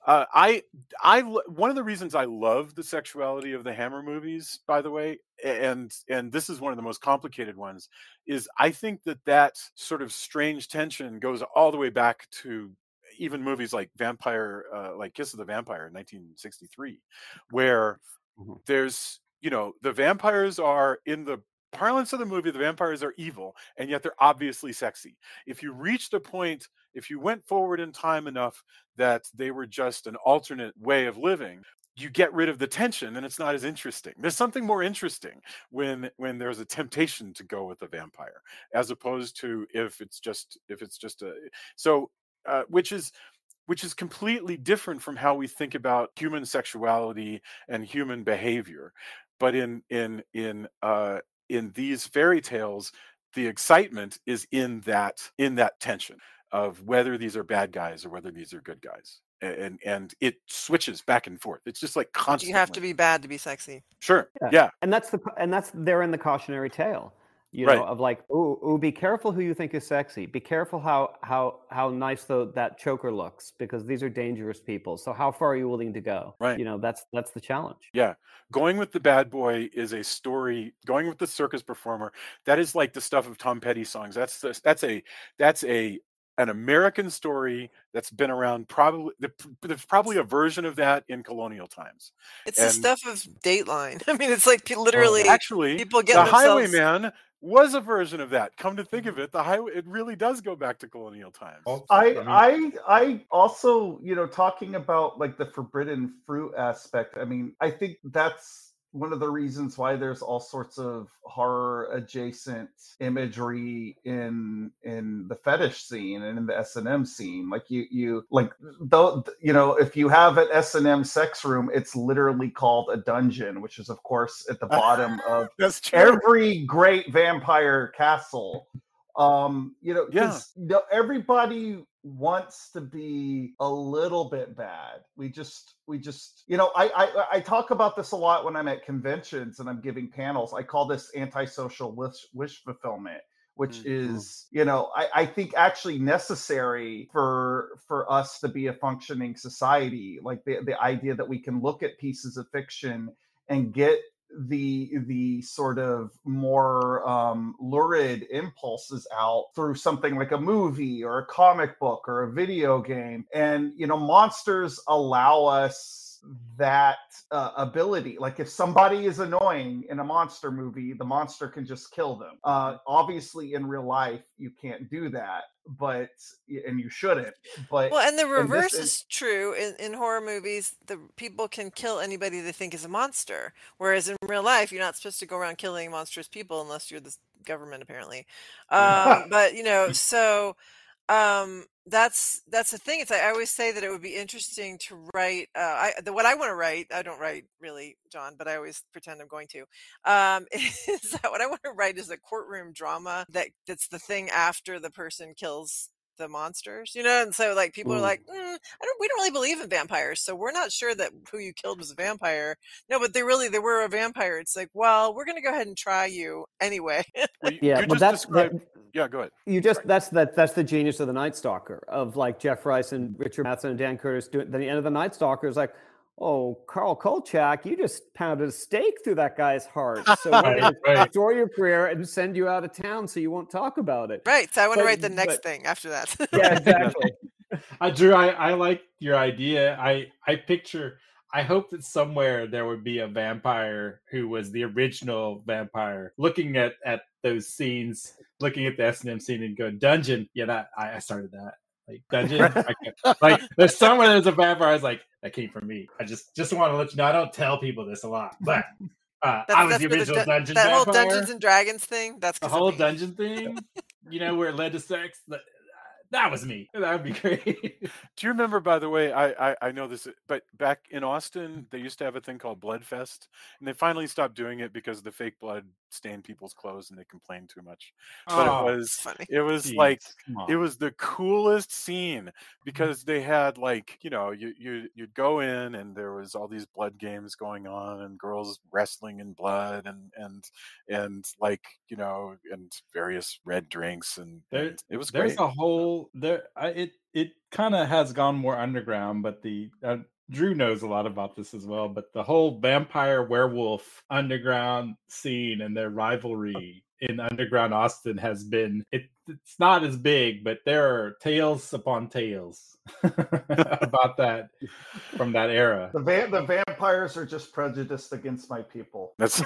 Uh, I I one of the reasons I love the sexuality of the Hammer movies, by the way, and and this is one of the most complicated ones, is I think that that sort of strange tension goes all the way back to even movies like Vampire, uh, like Kiss of the Vampire in 1963, where Mhm. there's you know the vampires are in the parlance of the movie the vampires are evil and yet they're obviously sexy. If you reached a point if you went forward in time enough that they were just an alternate way of living you get rid of the tension and it's not as interesting. There's something more interesting when when there's a temptation to go with a vampire as opposed to if it's just if it's just a so uh, which is which is completely different from how we think about human sexuality and human behavior. But in in in uh in these fairy tales the excitement is in that in that tension of whether these are bad guys or whether these are good guys and and it switches back and forth. It's just like Do constantly you have to be bad to be sexy. Sure. Yeah. yeah. and that's the and that's there in the cautionary tale you Right. know of like ooh, ooh be careful who you think is sexy be careful how how how nice though that choker looks because these are dangerous people so how far are you willing to go Right. you know that's that's the challenge Yeah. Going with the bad boy is a story. Going with the circus performer, that is like the stuff of Tom Petty songs. That's the, that's a that's a an American story that's been around probably there's probably a version of that in colonial times. it's the stuff of dateline i mean it's like pe- oh, literally Actually, people get the themselves Highwayman was a version of that. Come to think of mm-hmm. it, the highway it really does go back to colonial times. I I I also you know talking about like the forbidden fruit aspect. I mean, I think that's one of the reasons why there's all sorts of horror adjacent imagery in in the fetish scene and in the S&M scene. Like you you like though you know if you have an S&M sex room, it's literally called a dungeon, which is of course at the bottom of every great vampire castle. Um, you know, Yeah. everybody wants to be a little bit bad. We just, we just, you know, I, I, I talk about this a lot when I'm at conventions and I'm giving panels. I call this antisocial wish, wish fulfillment which Mhm. is you know I, I think actually necessary for for us to be a functioning society like the, the idea that we can look at pieces of fiction and get the the sort of more um, lurid impulses out through something like a movie or a comic book or a video game. And you know monsters allow us that uh, ability like if somebody is annoying in a monster movie the monster can just kill them uh, obviously in real life you can't do that but and you shouldn't but Well, and the reverse in- is true in, in horror movies. The people can kill anybody they think is a monster, whereas in real life, you're not supposed to go around killing monstrous people unless you're the government, apparently. Um, but you know, so um, that's that's the thing. It's like I always say that it would be interesting to write. Uh, I the, what I want to write. I don't write really, John, but I always pretend I'm going to. Um, is that what I want to write is a courtroom drama that that's the thing after the person kills the monsters, you know, and so like people are Mm. like, mm, I don't, we don't really believe in vampires, so we're not sure that who you killed was a vampire. No, but they really they were a vampire. It's like, well, we're gonna go ahead and try you anyway. Well, you, Yeah, you but just that's described. that, Yeah, go ahead. you just that's that that's the genius of the Night Stalker of like Jeff Rice and Richard Matheson and Dan Curtis doing the end of the Night Stalker is like, oh Carl Kolchak, you just pounded a stake through that guy's heart. So we're Right, right. destroy your career and send you out of town so you won't talk about it. right. So I want to write the next but- thing after that. Yeah, exactly. Uh, Drew, I, I like your idea. I I picture. I hope that somewhere there would be a vampire who was the original vampire, looking at at those scenes, looking at the S and M scene, and going dungeon. Yeah, that I, I started that. Like dungeon, I like there's somewhere there's a vampire. I was like, that came from me. I just just want to let you know. I don't tell people this a lot, but uh, That's- I was the original dun- dungeon that whole. Dungeons and Dragons thing. That's the whole dungeon thing, you know, where it led to sex. That, that was me. That would be great. Do you remember, by the way, I, I I know this, but back in Austin, they used to have a thing called Bloodfest, and they finally stopped doing it because the fake blood stained people's clothes and they complained too much. But Oh, it was funny. it was Jeez, like it was the coolest scene because they had like you know you you you'd go in and there was all these blood games going on and girls wrestling in blood and and and like you know and various red drinks and, There- and it was There's great. a whole there. I, it it kind of has gone more underground, but the uh, Drew knows a lot about this as well. But the whole vampire werewolf underground scene and their rivalry in underground Austin has been it. It's not as big, but there are tales upon tales about that from that era. the va- the vampires are just prejudiced against my people That's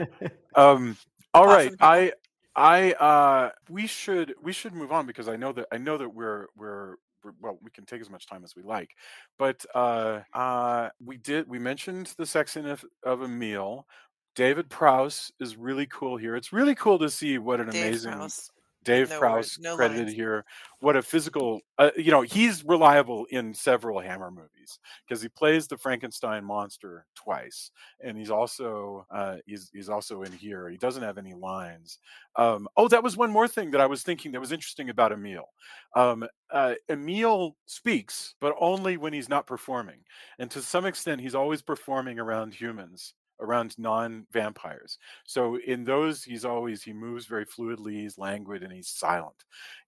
um all right. I I uh we should we should move on because I know that I know that we're we're we're- well we can take as much time as we like but uh uh we did we mentioned the sexiness of Emil david prowse is really cool here it's really cool to see what an Dave amazing Prowse. Dave No Prowse no credited lines. here. What a physical, uh, you know, he's reliable in several Hammer movies because he plays the Frankenstein monster twice, and he's also uh, he's he's also in here. He doesn't have any lines. Um, oh, that was one more thing that I was thinking that was interesting about Emil. Um, uh, Emil speaks, but only when he's not performing, and to some extent, he's always performing around humans around non-vampires. So in those he's always he moves very fluidly he's languid and he's silent.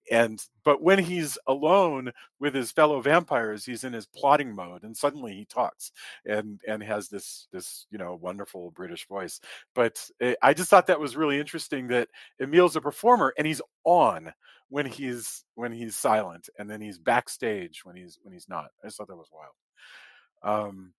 And but when he's alone with his fellow vampires he's in his plotting mode and suddenly he talks and and has this this you know wonderful british voice. But eh, i just thought that was really interesting that Emil's a performer and he's on when he's when he's silent and then he's backstage when he's when he's not. I just thought that was wild. Um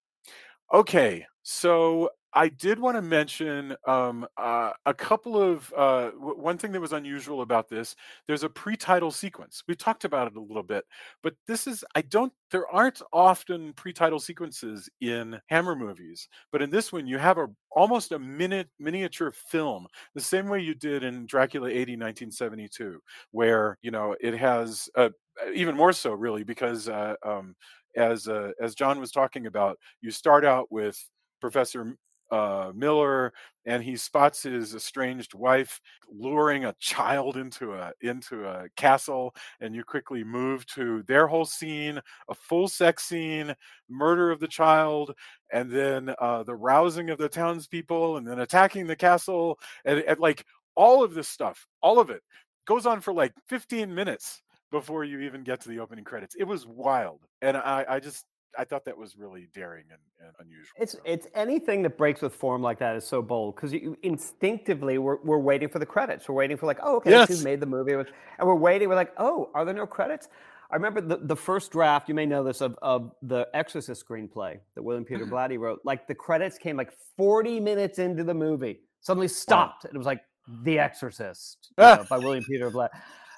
okay so I did want to mention um, uh, a couple of uh, one thing that was unusual about this. There's a pre-title sequence. We talked about it a little bit, but this is I don't. There aren't often pre-title sequences in Hammer movies, but in this one you have a almost a minute miniature film, the same way you did in Dracula A.D. 1972, where you know it has uh, even more so really because uh, um, as uh, as John was talking about, you start out with Professor uh, Miller, and he spots his estranged wife luring a child into a into a castle, and you quickly move to their whole scene, a full sex scene, murder of the child, and then uh, the rousing of the townspeople, and then attacking the castle, and, and like all of this stuff, all of it goes on for like 15 minutes before you even get to the opening credits. It was wild, and I, I just I thought that was really daring and, and unusual. It's so. it's anything that breaks with form like that is so bold because instinctively we're, we're waiting for the credits. We're waiting for like, oh, okay, yes. who made the movie, with, and we're waiting. We're like, oh, are there no credits? I remember the, the first draft, you may know this, of, of the Exorcist screenplay that William Peter mm-hmm. Blatty wrote. Like the credits came like 40 minutes into the movie, suddenly stopped. Wow. And it was like The Exorcist you know, by William Peter Blatty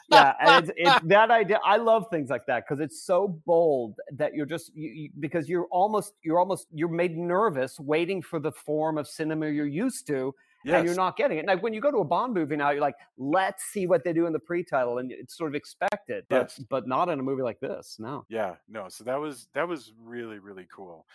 yeah, and it's, it's, that idea. I love things like that because it's so bold that you're just you, you, because you're almost you're almost you're made nervous waiting for the form of cinema you're used to, yes. and you're not getting it. Like when you go to a Bond movie now, you're like, let's see what they do in the pre-title, and it's sort of expected, but yes. but not in a movie like this. No. Yeah, no. So that was that was really really cool.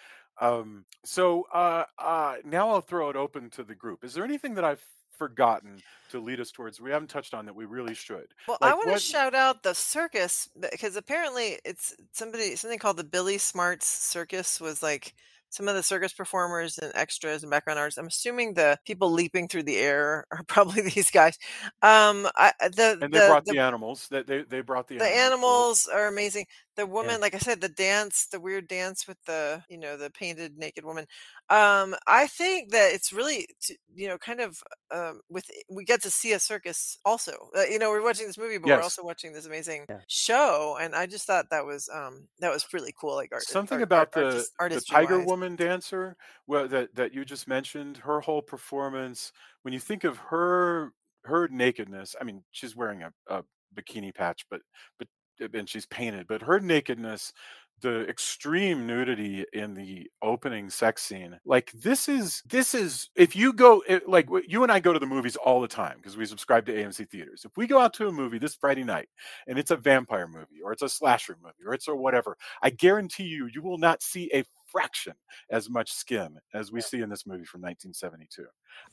Um, so uh, uh, now I'll throw it open to the group. Is there anything that I've forgotten to lead us towards we haven't touched on that we really should well like i want to shout out the circus because apparently it's somebody something called the Billy Smart's circus was like some of the circus performers and extras and background artists. I'm assuming the people leaping through the air are probably these guys. Um, I, the and they the, brought the, the, animals. That they, they brought the the animals, animals are amazing. The woman, yeah. like I said, the dance, the weird dance with the you know the painted naked woman. Um, I think that it's really you know kind of um, with we get to see a circus also. Uh, you know, we're watching this movie, but yes. we're also watching this amazing yeah. show, and I just thought that was um that was really cool. Like art, something art, about art, the artist, the tiger woman woman dancer well, that that you just mentioned, her whole performance. When you think of her her nakedness, I mean, she's wearing a, a bikini patch, but but and she's painted, but her nakedness the extreme nudity in the opening sex scene like this is this is if you go it, like you and i go to the movies all the time because we subscribe to amc theaters. If we go out to a movie this friday night and it's a vampire movie or it's a slasher movie or it's a whatever i guarantee you you will not see a fraction as much skin as we see in this movie from 1972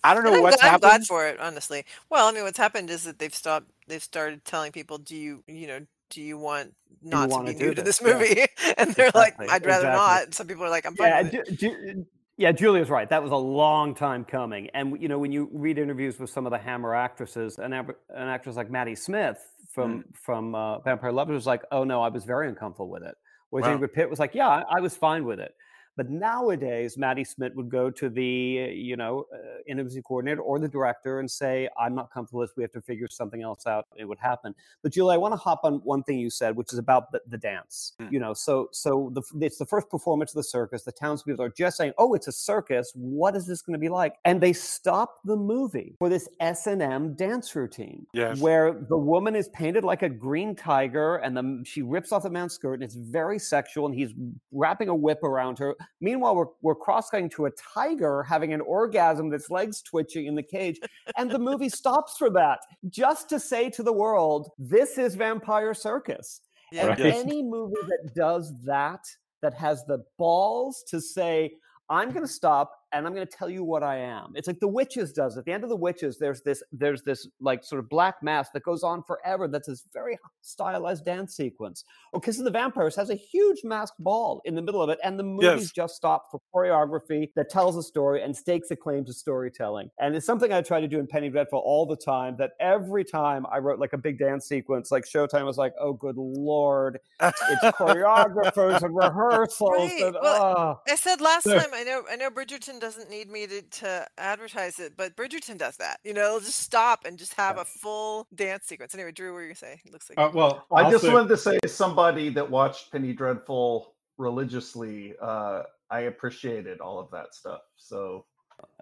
i don't know I'm what's glad, happened I'm glad for it honestly. Well i mean what's happened is that they've stopped they've started telling people do you you know do you want not you to be new to this movie? Yeah. and they're exactly. like, I'd rather exactly. not. some people are like, I'm fine yeah, with it. Ju- yeah, Julia's right. That was a long time coming. And you know, when you read interviews with some of the Hammer actresses, an, an actress like Maddie Smith from mm. from uh, Vampire Lovers was like, "Oh no, I was very uncomfortable with it." Whereas wow. Ingrid Pitt was like, "Yeah, I, I was fine with it." But nowadays, Maddie Smith would go to the, you know, uh, intimacy coordinator or the director and say, I'm not comfortable with this. We have to figure something else out. It would happen. But Julie, I want to hop on one thing you said, which is about the, the dance. Mm. You know, so so the, it's the first performance of the circus. The townspeople are just saying, oh, it's a circus. What is this going to be like? And they stop the movie for this S&M dance routine yes. where the woman is painted like a green tiger and the, she rips off the man's skirt and it's very sexual and he's wrapping a whip around her Meanwhile, we're, we're cross cutting to a tiger having an orgasm that's legs twitching in the cage. And the movie stops for that just to say to the world, this is Vampire Circus. Yeah. And right. any movie that does that, that has the balls to say, I'm going to stop and I'm going to tell you what I am. It's like the witches does. At the end of the witches, there's this there's this like sort of black mask that goes on forever. That's this very stylized dance sequence. Or Kiss of the Vampires has a huge masked ball in the middle of it, and the movies yes. just stop for choreography that tells a story and stakes a claim to storytelling. And it's something I try to do in Penny Dreadful all the time. That every time I wrote like a big dance sequence, like Showtime was like, oh good lord, it's choreographers and rehearsals. Right. And, well, oh. I said last time. I know. I know Bridgerton doesn't need me to, to advertise it, but Bridgerton does that. You know, they'll just stop and just have a full dance sequence. Anyway, Drew, what were you say? It looks like. Uh, well, I also... just wanted to say, somebody that watched Penny Dreadful religiously, uh, I appreciated all of that stuff. So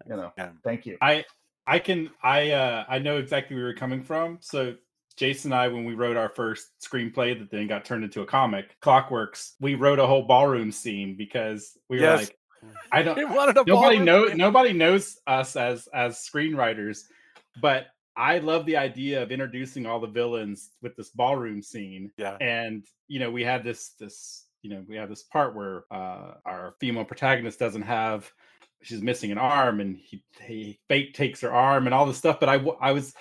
you know, Yeah. thank you. I I can I uh I know exactly where you're coming from. So Jason and I, when we wrote our first screenplay that then got turned into a comic, Clockworks, we wrote a whole ballroom scene because we were like, I don't He wanted a nobody ballroom know nobody knows us as as screenwriters, but I love the idea of introducing all the villains with this ballroom scene. Yeah. And you know, we had this this you know, we have this part where uh our female protagonist doesn't have she's missing an arm and he, he fate takes her arm and all this stuff but i i was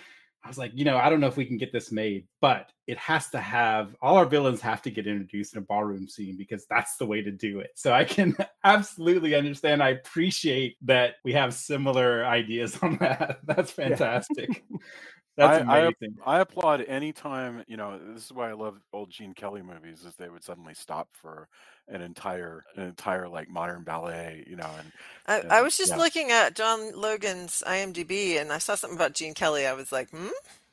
I was like, you know, I don't know if we can get this made, but it has to have all our villains have to get introduced in a ballroom scene because that's the way to do it. So I can absolutely understand. I appreciate that we have similar ideas on that. That's fantastic. That's I- I- amazing. I applaud any time, you know, this is why I love old Gene Kelly movies, is they would suddenly stop for an entire an entire like modern ballet, you know, and I, I was just yeah. looking at John Logan's IMDb and I saw something about Gene Kelly. I was like, hmm,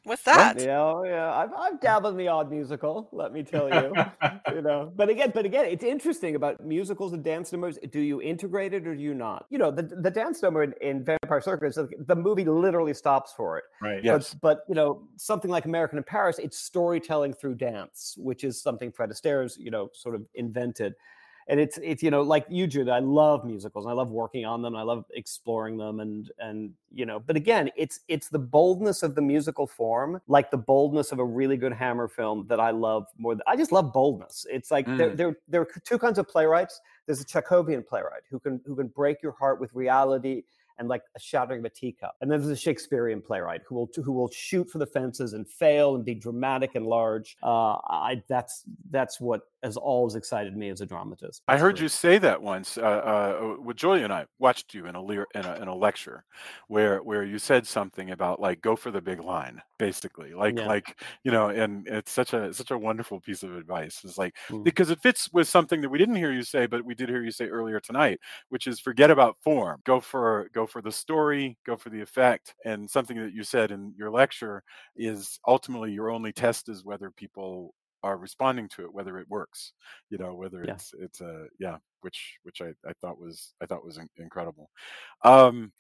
what's that? yeah, oh, yeah. I've, I've dabbled in the odd musical, let me tell you. you know, but again, but again, it's interesting about musicals and dance numbers. Do you integrate it or do you not? You know, the the dance number in, in Vampire Circus, the movie literally stops for it. right. Yes. But, but you know, something like American in Paris, it's storytelling through dance, which is something Fred Astaire's, you know, sort of invented. And it's it's you know like you, Jude. I love musicals. I love working on them. I love exploring them, and and you know. But again, it's it's the boldness of the musical form, like the boldness of a really good Hammer film, that I love more. Than, I just love boldness. It's like there Mm. there there are two kinds of playwrights. There's a Chekhovian playwright who can who can break your heart with reality and like a shattering of a teacup. And then there's a Shakespearean playwright who will who will shoot for the fences and fail and be dramatic and large. Uh, I that's that's what has always excited me as a dramatist. I heard you say that once. Uh, uh, with Julia and I watched you in a, lir- in a in a lecture, where where you said something about like go for the big line, basically, like Yeah. like you know, and it's such a such a wonderful piece of advice. It's like Mm. because it fits with something that we didn't hear you say, but we did hear you say earlier tonight, which is forget about form, go for go for the story, go for the effect, and something that you said in your lecture is ultimately your only test is whether people are responding to it whether it works you know whether Yeah. it's it's a yeah which which I, I thought was i thought was in- incredible um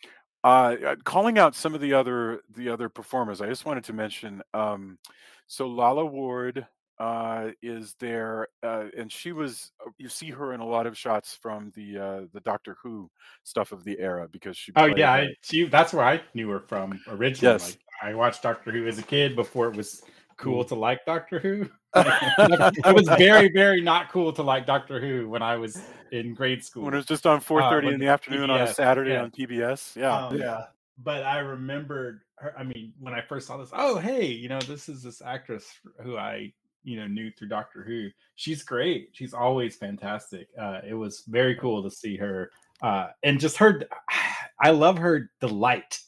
uh uh, calling out some of the other the other performers i just wanted to mention um so lalla ward uh is there uh and she was uh, you see her in a lot of shots from the uh the doctor who stuff of the era because she Oh yeah, uh, I, she, that's where I knew her from originally. Yes. Like, I watched Doctor Who as a kid before it was cool Mm. to like Doctor Who. it was very, very not cool to like Doctor Who when I was in grade school. when it was just on 4:30 when in the the afternoon on a Saturday yeah. on PBS. Yeah. Um, yeah. but I remembered her. I mean, when I first saw this, oh hey, you know, this is this actress who I you know knew through Doctor Who. She's great. She's always fantastic. Uh, it was very cool to see her, uh, and just her. I love her delight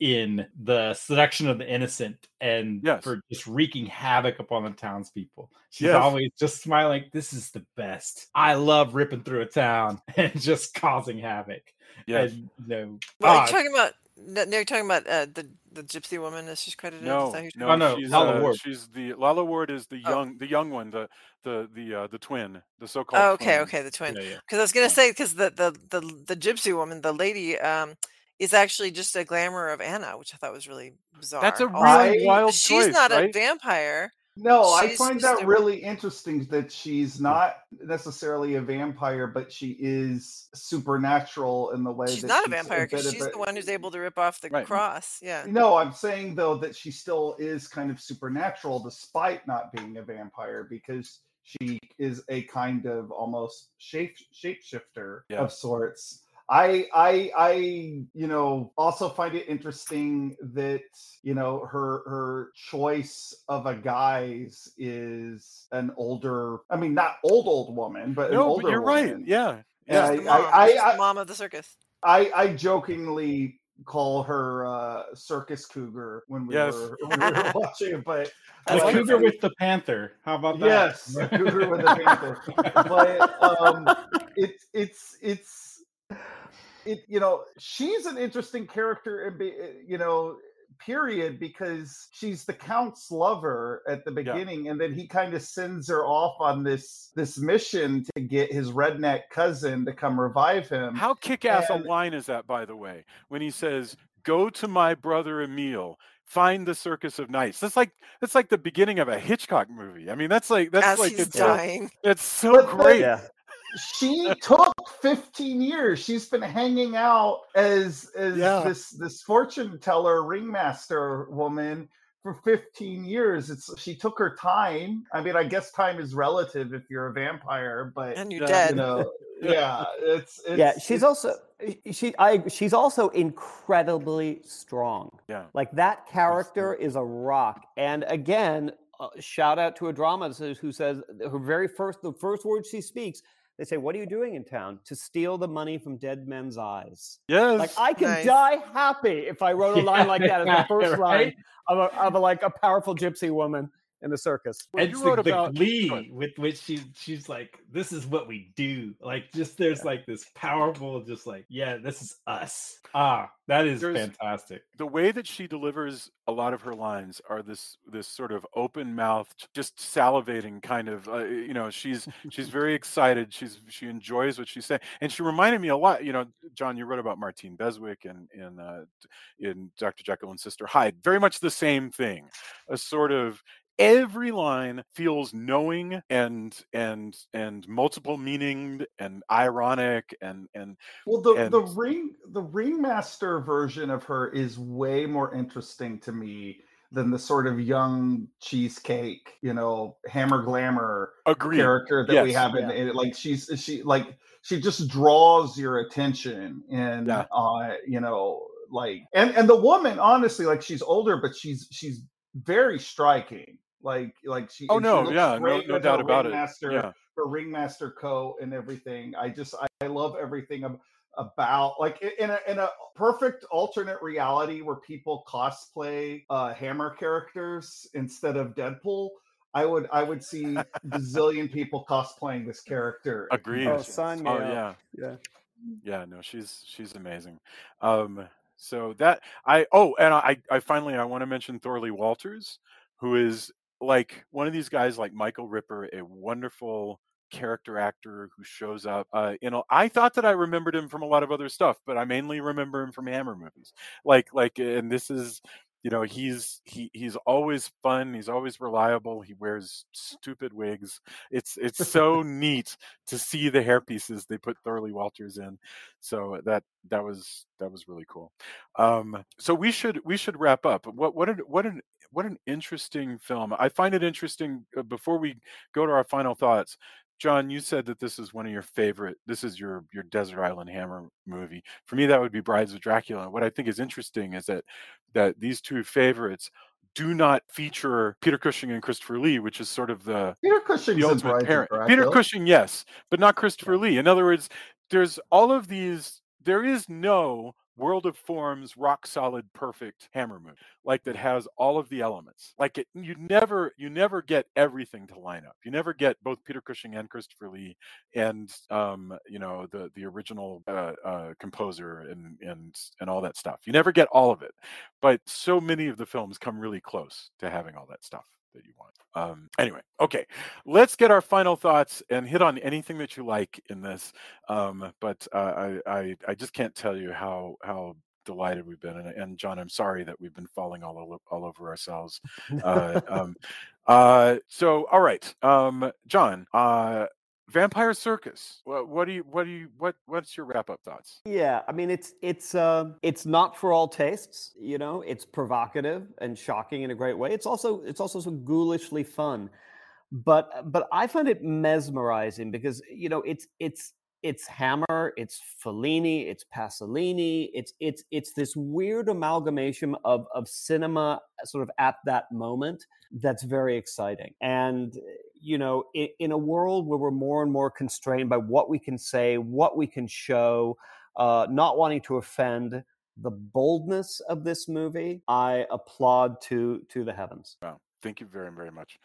in the seduction of the innocent and Yes. for just wreaking havoc upon the townspeople. She's Yes. always just smiling. This is the best. I love ripping through a town and just causing havoc. Yes. And, you know, Well, ah, you're talking about no, no, you're talking about uh, the the gypsy woman as she's credited. Is No, that who you're no, Oh, no, she's Lalla uh, Ward. she's the Lalla Ward is the Oh. young the young one, the the the uh, the twin, the so-called. Oh, okay, twin. okay, the twin. yeah, yeah. Because I was gonna say, because the, the the the gypsy woman, the lady, um, is actually just a glamour of Anna, which I thought was really bizarre. That's a Also, really I- wild she's choice, not a vampire. No, I find that really interesting that she's not necessarily a vampire, but she is supernatural in the way She's that not a vampire because she's but- the one who's able to rip off the Right. cross. Yeah. No, I'm saying though that she still is kind of supernatural despite not being a vampire because she is a kind of almost shape shapeshifter Yeah. of sorts. I I I you know also find it interesting that you know her her choice of a guise is an older I mean not old old woman but an No, older but you're right. woman. Yeah. Yeah, Yeah. She's the I- mom. I- She's I- the mom of the circus. I, I jokingly call her uh, circus cougar when we, Yes. were, when we were watching it, but The like- cougar with the panther. How about that? yes, the cougar with the panther. But um, it's it's it's it you know she's an interesting character and be, eh, you know period because she's the count's lover at the beginning and then he kind of sends her off on this this mission to get his redneck cousin to come revive him How kick-ass And- a line is that, by the way? When he says, "Go to my brother Emil." Find the Circus of Nights. That's like that's like the beginning of a Hitchcock movie. I mean, that's like that's As like he's it's so, dying. it's so But the- great. Yeah. She took 15 years she's been hanging out as as Yeah. this this fortune teller ringmaster woman for 15 years it's she took her time i mean i guess time is relative if you're a vampire but And you're Yeah, dead. you know yeah it's, it's yeah, she's it's- also she I she's also incredibly strong. Yeah. Like that character is a rock. And again, uh, shout out to a dramatist who says her very first the first words she speaks, they say, "What are you doing in town?" To steal the money from dead men's eyes. Yes. Like I could Nice. die happy if I wrote a line like that as the first line of a, of a like a powerful gypsy woman in the circus. Well, and the, wrote the glee with which she she's like this is what we do. Like just there's like this powerful just like yeah this is us. Ah that is There's- fantastic. the way that she delivers a lot of her lines are this this sort of open mouthed just salivating kind of uh, you know she's she's very excited. She's she enjoys what she's saying. And she reminded me a lot you know john you wrote about martine beswick and in uh, in dr jekyll and sister hyde. Very much the same thing. A sort of every line feels knowing and and and multiple meaninged and ironic and and Well, the the ring the ringmaster version of her is way more interesting to me than the sort of young cheesecake, you know, hammer glamour agree character that we have in, Yeah. in like she's she like she just draws your attention and Yeah. uh you know like and and the woman honestly like she's older but she's she's very striking like like she oh and she no yeah no, no doubt her about it ringmaster yeah her ringmaster co and everything. I just I, I love everything ab- about like in a in a perfect alternate reality where people cosplay uh hammer characters instead of Deadpool. I would I would see bazillion people cosplaying this character. Agreed. Oh, sign me Oh yeah, Yeah. yeah. No, she's she's amazing. Um, so that I oh, and I I finally I want to mention Thorley Walters, who is like one of these guys like Michael Ripper, a wonderful character actor who shows up. Uh, you know, I thought that I remembered him from a lot of other stuff, but I mainly remember him from Hammer movies. Like like, and this is you know he's he he's always fun he's always reliable he wears stupid wigs it's it's so neat to see the hair pieces they put Thorley Walters in. So that that was that was really cool. Um, so we should we should wrap up. What what an what an what an interesting film. I find it interesting. uh, Before we go to our final thoughts, John, you said that this is one of your favorite. This is your your Desert Island Hammer movie. For me, that would be Brides of Dracula. What I think is interesting is that that these two favorites do not feature Peter Cushing and Christopher Lee, which is sort of the Peter Cushing's the ultimate parent. Peter Cushing, yes, but not Christopher Lee. In other words, there's all of these. There is no World of Forms rock solid perfect hammer movie like that has all of the elements. Like it, you never you never get everything to line up. You never get both Peter Cushing and Christopher Lee and um you know the the original uh, uh composer and and and all that stuff. You never get all of it. But so many of the films come really close to having all that stuff that you want. Um, anyway, okay, let's get our final thoughts and hit on anything that you like in this. Um, but uh, I, I, I just can't tell you how how delighted we've been. And, and John, I'm sorry that we've been falling all over, all over ourselves. Uh, um, uh, so, all right, um, John. Uh, Vampire Circus. What, what do you? What do you? What? What's your wrap up thoughts? Yeah, I mean it's it's um it's not for all tastes, you know. It's provocative and shocking in a great way. It's also it's also so ghoulishly fun. But but I find it mesmerizing because you know it's it's it's Hammer, it's Fellini, it's Pasolini, it's it's it's this weird amalgamation of of cinema sort of at that moment that's very exciting. And you know, in, in a world where we're more and more constrained by what we can say, what we can show, uh, not wanting to offend, the boldness of this movie, I applaud to to the heavens. Wow, thank you very very much.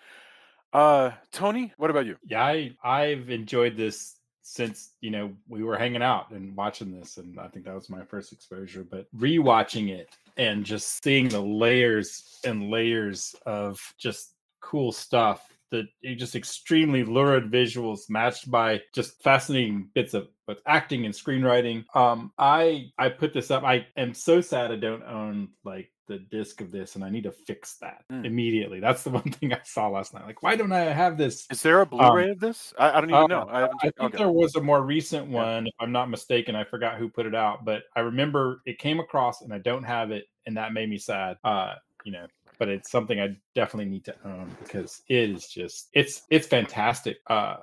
Uh, Tony, what about you? yeah i i've enjoyed this since you know we were hanging out and watching this, and I think that was my first exposure. But rewatching it and just seeing the layers and layers of just cool stuff the just extremely lurid visuals matched by just fascinating bits of both acting and screenwriting. Um, I I put this up. I am so sad I don't own like the disc of this, and I need to fix that Mm. immediately. That's the one thing I saw last night. Like, why don't I have this? Is there a Blu-ray of this? I, I don't even Uh, know. I, I think okay. there was a more recent Yeah. one, if I'm not mistaken. I forgot who put it out, but I remember it came across, and I don't have it, and that made me sad. Uh, you know, but it's something I definitely need to own because it is just it's it's fantastic. Uh,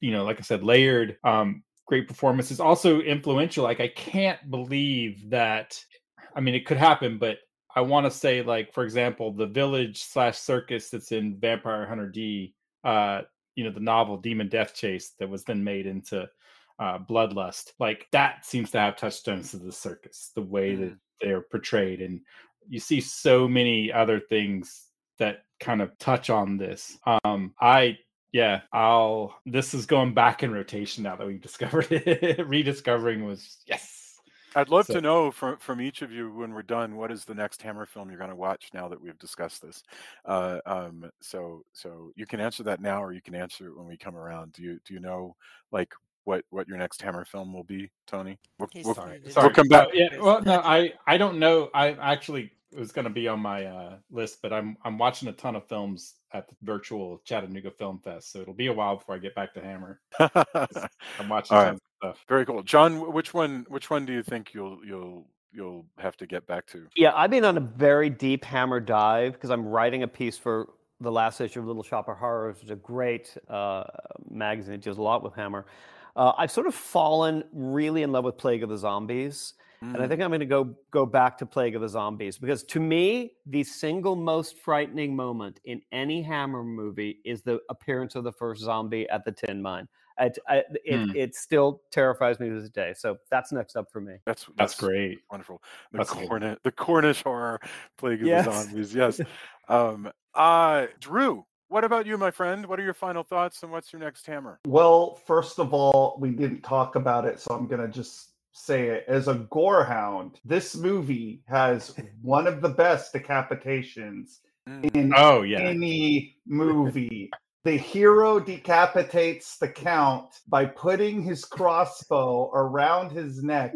you know, like I said, layered, um, great performances, also influential. Like I can't believe that. I mean, it could happen, but I want to say, like for example, the village slash circus that's in Vampire Hunter D. Uh, you know, the novel Demon Death Chase that was then made into uh, Bloodlust. Like that seems to have touchstones to the circus, the way that they're portrayed, and you see so many other things that kind of touch on this. Um, I yeah, I'll. This is going back in rotation now that we've discovered it. Rediscovering was yes. I'd love So- to know from from each of you when we're done what is the next Hammer film you're going to watch now that we've discussed this. Uh, um, so so you can answer that now or you can answer it when we come around. Do you do you know like what what your next Hammer film will be, Tony? We'll, we'll- Sorry, We'll come back. Uh, yeah, well, no, I I don't know. I actually it was going to be on my uh, list, but I'm I'm watching a ton of films at the virtual Chattanooga Film Fest, so it'll be a while before I get back to Hammer. I'm watching All right. tons of stuff. Very cool, John. Which one which one do you think you'll you'll you'll have to get back to? Yeah, I've been on a very deep hammer dive because I'm writing a piece for the last issue of Little Shoppe of Horrors, which is a great uh, magazine. It deals a lot with hammer. Uh, I've sort of fallen really in love with Plague of the Zombies, and I Mm, think I'm going to go go back to Plague of the Zombies because to me, the single most frightening moment in any Hammer movie is the appearance of the first zombie at the tin mine. It, I, it, Hmm. it still terrifies me to this day. So that's next up for me. that's That's great. Wonderful. The That's cool. Cornish, the Cornish horror plague of Yes. the zombies. Yes. um, uh, Drew, what about you, my friend? What are your final thoughts, and what's your next hammer? Well, first of all, we didn't talk about it, so I'm gonna just say it. As a gorehound, this movie has one of the best decapitations Mm, in Oh yeah, any movie. The hero decapitates the count by putting his crossbow around his neck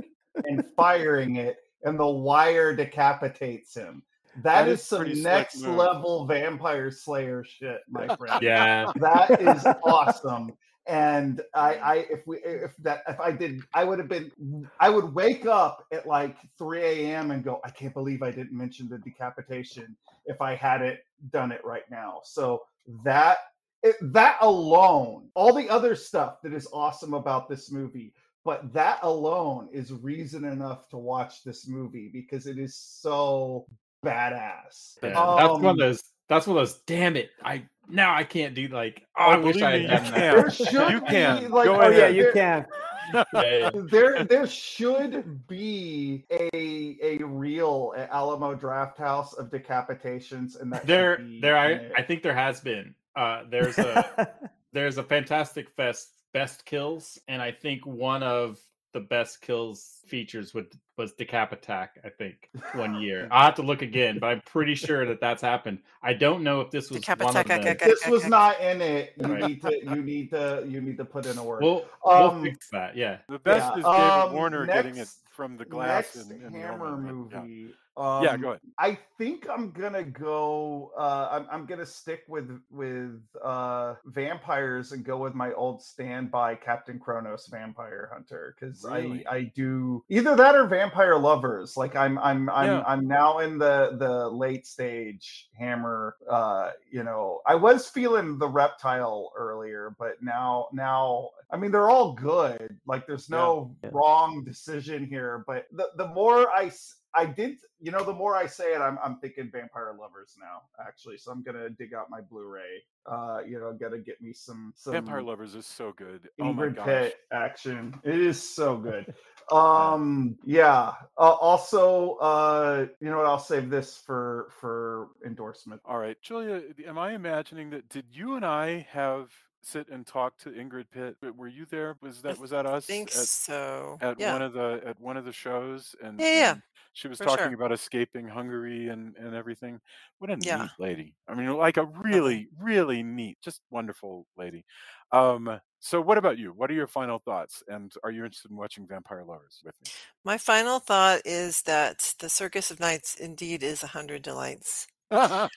and firing it, and the wire decapitates him. That that is, is some next level vampire slayer shit, my friend. yeah. that is awesome. And I, I, if we, if that, if I did, I would have been, I would wake up at like 3 a.m. and go, I can't believe I didn't mention the decapitation if I had it done it right now. So that, it, that alone, all the other stuff that is awesome about this movie, but that alone is reason enough to watch this movie because it is so badass. Yeah, that's one of Um, those. That's one of those. Damn it! I now I can't do like. Oh, Oh, I wish I had done can. that. There should You can. be, like, Go Oh yeah, you can. Yeah, yeah. there there should be a a reel at Alamo Drafthouse of decapitations and that There, be there. I. I think there has been. Uh, there's a there's a fantastic fest best kills, and I think one of the best kills features would was Decap Attack. I think one year. I will have to look again, but I'm pretty sure that that's happened. I don't know if this was Decap one of Attack, them. this was not in it. You Right. need to you need to you need to put in a word. We'll, Um, we'll fix that. Yeah. The best Yeah, is David um, Warner getting it from the glass Next in, in the Hammer Omen, right? movie. Yeah. Yeah, um, go ahead. I think I'm gonna go. Uh, I'm, I'm gonna stick with with uh, vampires and go with my old standby Captain Kronos Vampire Hunter because Really? I I do either that or Vampire Lovers. Like I'm I'm I'm Yeah. I'm now in the the late stage Hammer. Uh, you know, I was feeling the Reptile earlier, but now now I mean they're all good. Like there's no Yeah. wrong decision here. But the the more I I did, you know, the more I say it, I'm I'm thinking Vampire Lovers now, actually. So I'm gonna dig out my Blu-ray. Uh, you know, gotta get me some some Vampire Lovers is so good. Oh my Ingrid gosh. Pitt action. It is so good. Um, yeah. Uh, also, uh, you know what? I'll save this for for endorsement. All right, Julia, am I imagining that? Did you and I have sit and talk to Ingrid Pitt? Were you there? Was that was that us think at so. at Yeah. one of the at one of the shows? And, Yeah, yeah, and she was for talking sure. about escaping Hungary and and everything. What a Yeah. neat lady! I mean, like a really really neat, just wonderful lady. Um, so what about you? What are your final thoughts? And are you interested in watching Vampire Lovers with me? My final thought is that the Circus of Nights indeed is a hundred delights.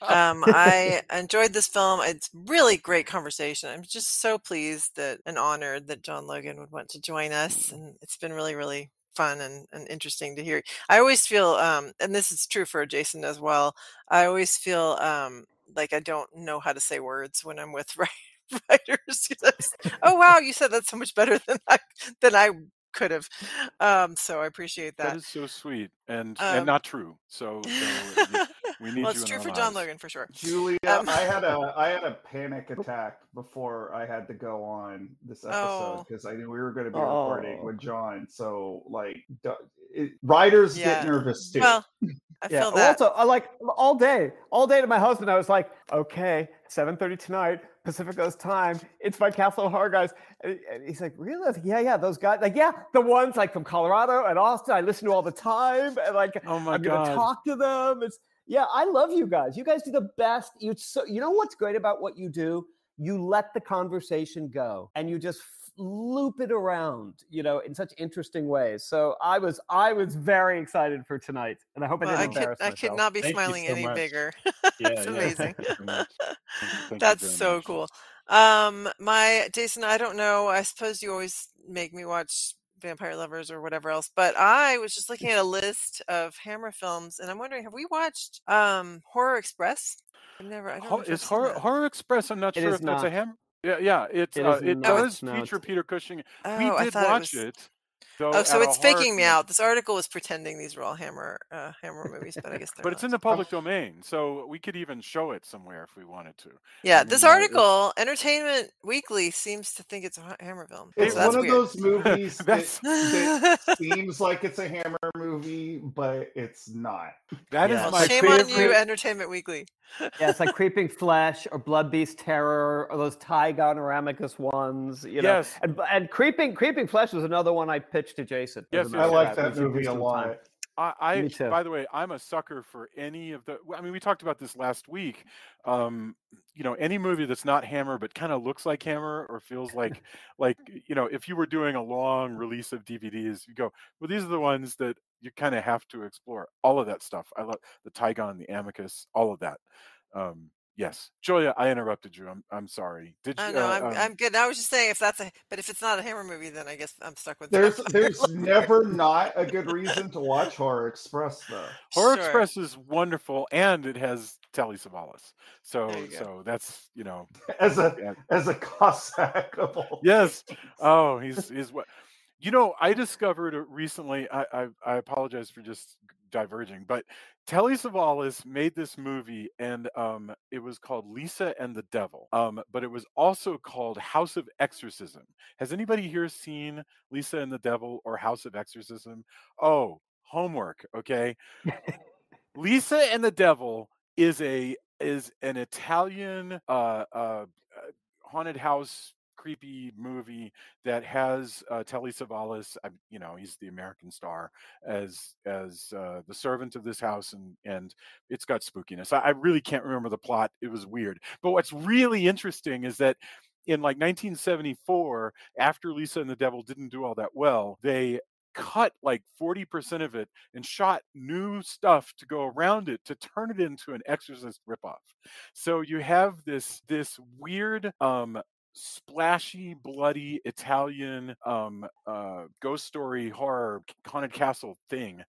Um, I enjoyed this film. It's really great conversation. I'm just so pleased that and honored that John Logan would want to join us, and it's been really, really fun and, and interesting to hear. I always feel, um, and this is true for Jason as well. I always feel um, like I don't know how to say words when I'm with writers. oh wow, you said that so much better than I than I could have. Um, so I appreciate that that. is so sweet and and Um, not true. So, so we need well, it's in true our for John lives. Logan for sure. Julia, Um, I had a I had a panic attack before I had to go on this episode Oh. because I knew we were going to be recording Oh. with John. So like, du- it, writers Yeah. get nervous too. Well, I Yeah. feel well, that. Also, I like all day, all day to my husband. I was like, okay, 7:30 tonight, Pacific Coast time. It's my Castle Horror guys. And and he's like, really? Like, yeah, yeah, those guys. Like, yeah, the ones like from Colorado and Austin. I listen to all the time, and like, Oh my I'm gonna god! talk to them. It's yeah, I love you guys. You guys do the best. You so you know what's great about what you do? You let the conversation go and you just f- loop it around, you know, in such interesting ways. So I was I was very excited for tonight, and I hope I didn't I could embarrass I could not be Thank smiling so any much. bigger. Yeah, It's yeah. amazing. So much. Thank you- thank you That's so much. cool. Um, my Jason, I don't know. I suppose you always make me watch Vampire Lovers or whatever else, but I was just looking at a list of Hammer films, and I'm wondering, have we watched um Horror Express? I've never. I don't know Ho- if I've is horror, that. horror express? I'm not It sure is if that's a not. ham. Yeah, yeah. It It uh, it not. does No, feature it's- Peter Cushing. we Oh, I did thought it watch was. it. Though Oh, so at a it's horror faking me out. This article was pretending these were all Hammer uh, Hammer movies, but I guess they're But it's in the public domain, so we could even show it somewhere if we wanted to. Yeah, I this mean, it's- article, Entertainment Weekly, seems to think it's a Hammer film. it's so that's one of weird. those movies that, that seems like it's a Hammer movie, but it's not. that is Yeah. Well, my shame on favorite. you, Entertainment Weekly. Yeah, it's like Creeping Flesh or Blood Beast Terror or those Tigon or Amicus ones, you know. Yes. And and Creeping Creeping Flesh was another one I pitched to Jason. Yes, a yes, matter I like fact, that we should do movie a lot. time. I, I by the way, I'm a sucker for any of the. I mean, we talked about this last week. Um, you know, any movie that's not Hammer but kind of looks like Hammer or feels like, like you know, if you were doing a long release of DVDs, you go, well, these are the ones that you kind of have to explore. All of that stuff. I love the Tigon, the Amicus, all of that. Um, yes, Julia, I interrupted you. I'm I'm sorry. Did you? I know, uh, I'm, um, I'm good. I was just saying if that's a, but if it's not a Hammer movie, then I guess I'm stuck with There's Vampire there's never not a good reason to watch Horror Express though. Horror Sure. Express is wonderful, and it has Telly Savalas. So There go. so that's you know As a yeah. as a Cossack of all yes. Oh, he's he's what you know. I discovered recently. I I, I apologize for just diverging, but Telly Savalas made this movie, and um, it was called Lisa and the Devil. Um, but it was also called House of Exorcism. Has anybody here seen Lisa and the Devil or House of Exorcism? Oh, homework. Okay. Lisa and the Devil is a is an Italian uh, uh, uh, haunted house creepy movie that has uh, Telly Savalas. You know, he's the American star as as uh, the servant of this house, and and it's got spookiness. I, I really can't remember the plot. It was weird. But what's really interesting is that in like 1974, after Lisa and the Devil didn't do all that well, they cut like 40% of it and shot new stuff to go around it to turn it into an exorcist ripoff so you have this this weird um splashy bloody italian um uh ghost story horror haunted castle thing.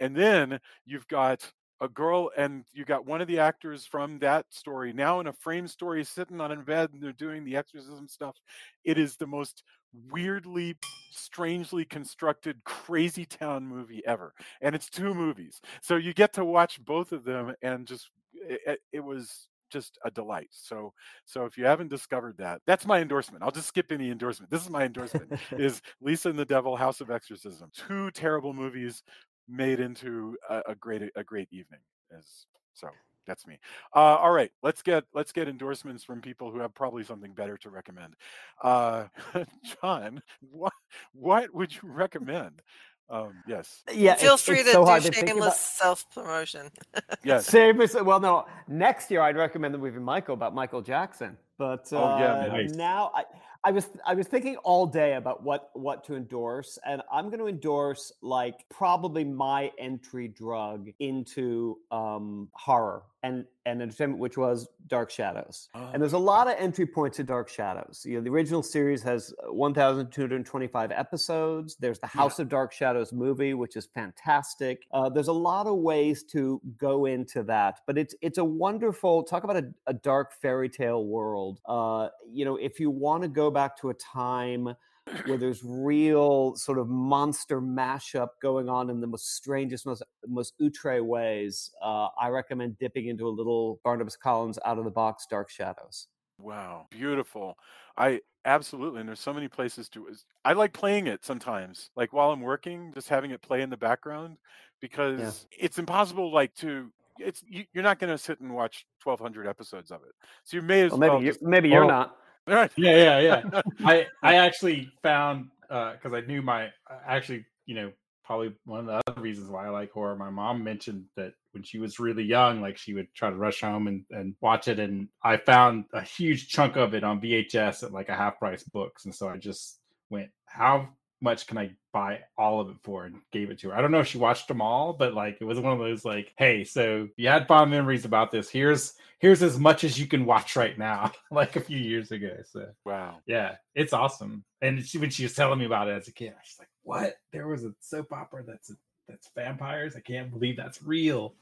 And then you've got a girl and you got one of the actors from that story now in a frame story sitting on a bed and they're doing the exorcism stuff. It is the most weirdly strangely constructed crazy town movie ever and it's two movies. So you get to watch both of them and just it, it was just a delight so so if you haven't discovered that that's my endorsement i'll just skip any endorsement this is my endorsement is lisa and the devil house of exorcism two terrible movies made into a, a great a great evening as so That's me. Uh, all right, let's get let's get endorsements from people who have probably something better to recommend. Uh, John, what what would you recommend? Um, yes. Yeah, Feel it's, free it's to so do hard to think shameless about. self promotion. Yes. Shameless. Well, no. Next year, I'd recommend the movie Michael about Michael Jackson. But uh, Oh, yeah, nice. now I, I was I was thinking all day about what what to endorse, and I'm going to endorse like probably my entry drug into um, horror and and entertainment, which was Dark Shadows. Oh, And there's a lot of entry points to Dark Shadows. You know, the original series has uh, 1,225 episodes. There's the Yeah. House of Dark Shadows movie, which is fantastic. Uh, there's a lot of ways to go into that, but it's it's a wonderful talk about a, a dark fairy tale world. Uh, you know, if you want to go back to a time where there's real sort of monster mashup going on in the most strangest, most most outre ways, uh, I recommend dipping into a little Barnabas Collins out of the box Dark Shadows. Wow, beautiful. I absolutely, and there's so many places to. I like playing it sometimes, like while I'm working, just having it play in the background, because it's impossible, like to. It's you, you're not going to sit and watch 1,200 episodes of it, so you may as Well, well. maybe you, just, maybe you're Well, not. Right. Yeah, yeah, yeah. I I actually found uh, because I knew my uh, actually you know probably one of the other reasons why I like horror. My mom mentioned that when she was really young, like she would try to rush home and, and watch it, and I found a huge chunk of it on VHS at like a half price books, and so I just went, how much can I buy all of it for, and gave it to her. I don't know if she watched them all, but like it was one of those like, hey, so you had fond memories about this. Here's here's as much as you can watch right now, like a few years ago. So Wow. yeah, it's awesome. And she, when she was telling me about it as a kid, I was like, "What? There was a soap opera that's that's vampires? I can't believe that's real."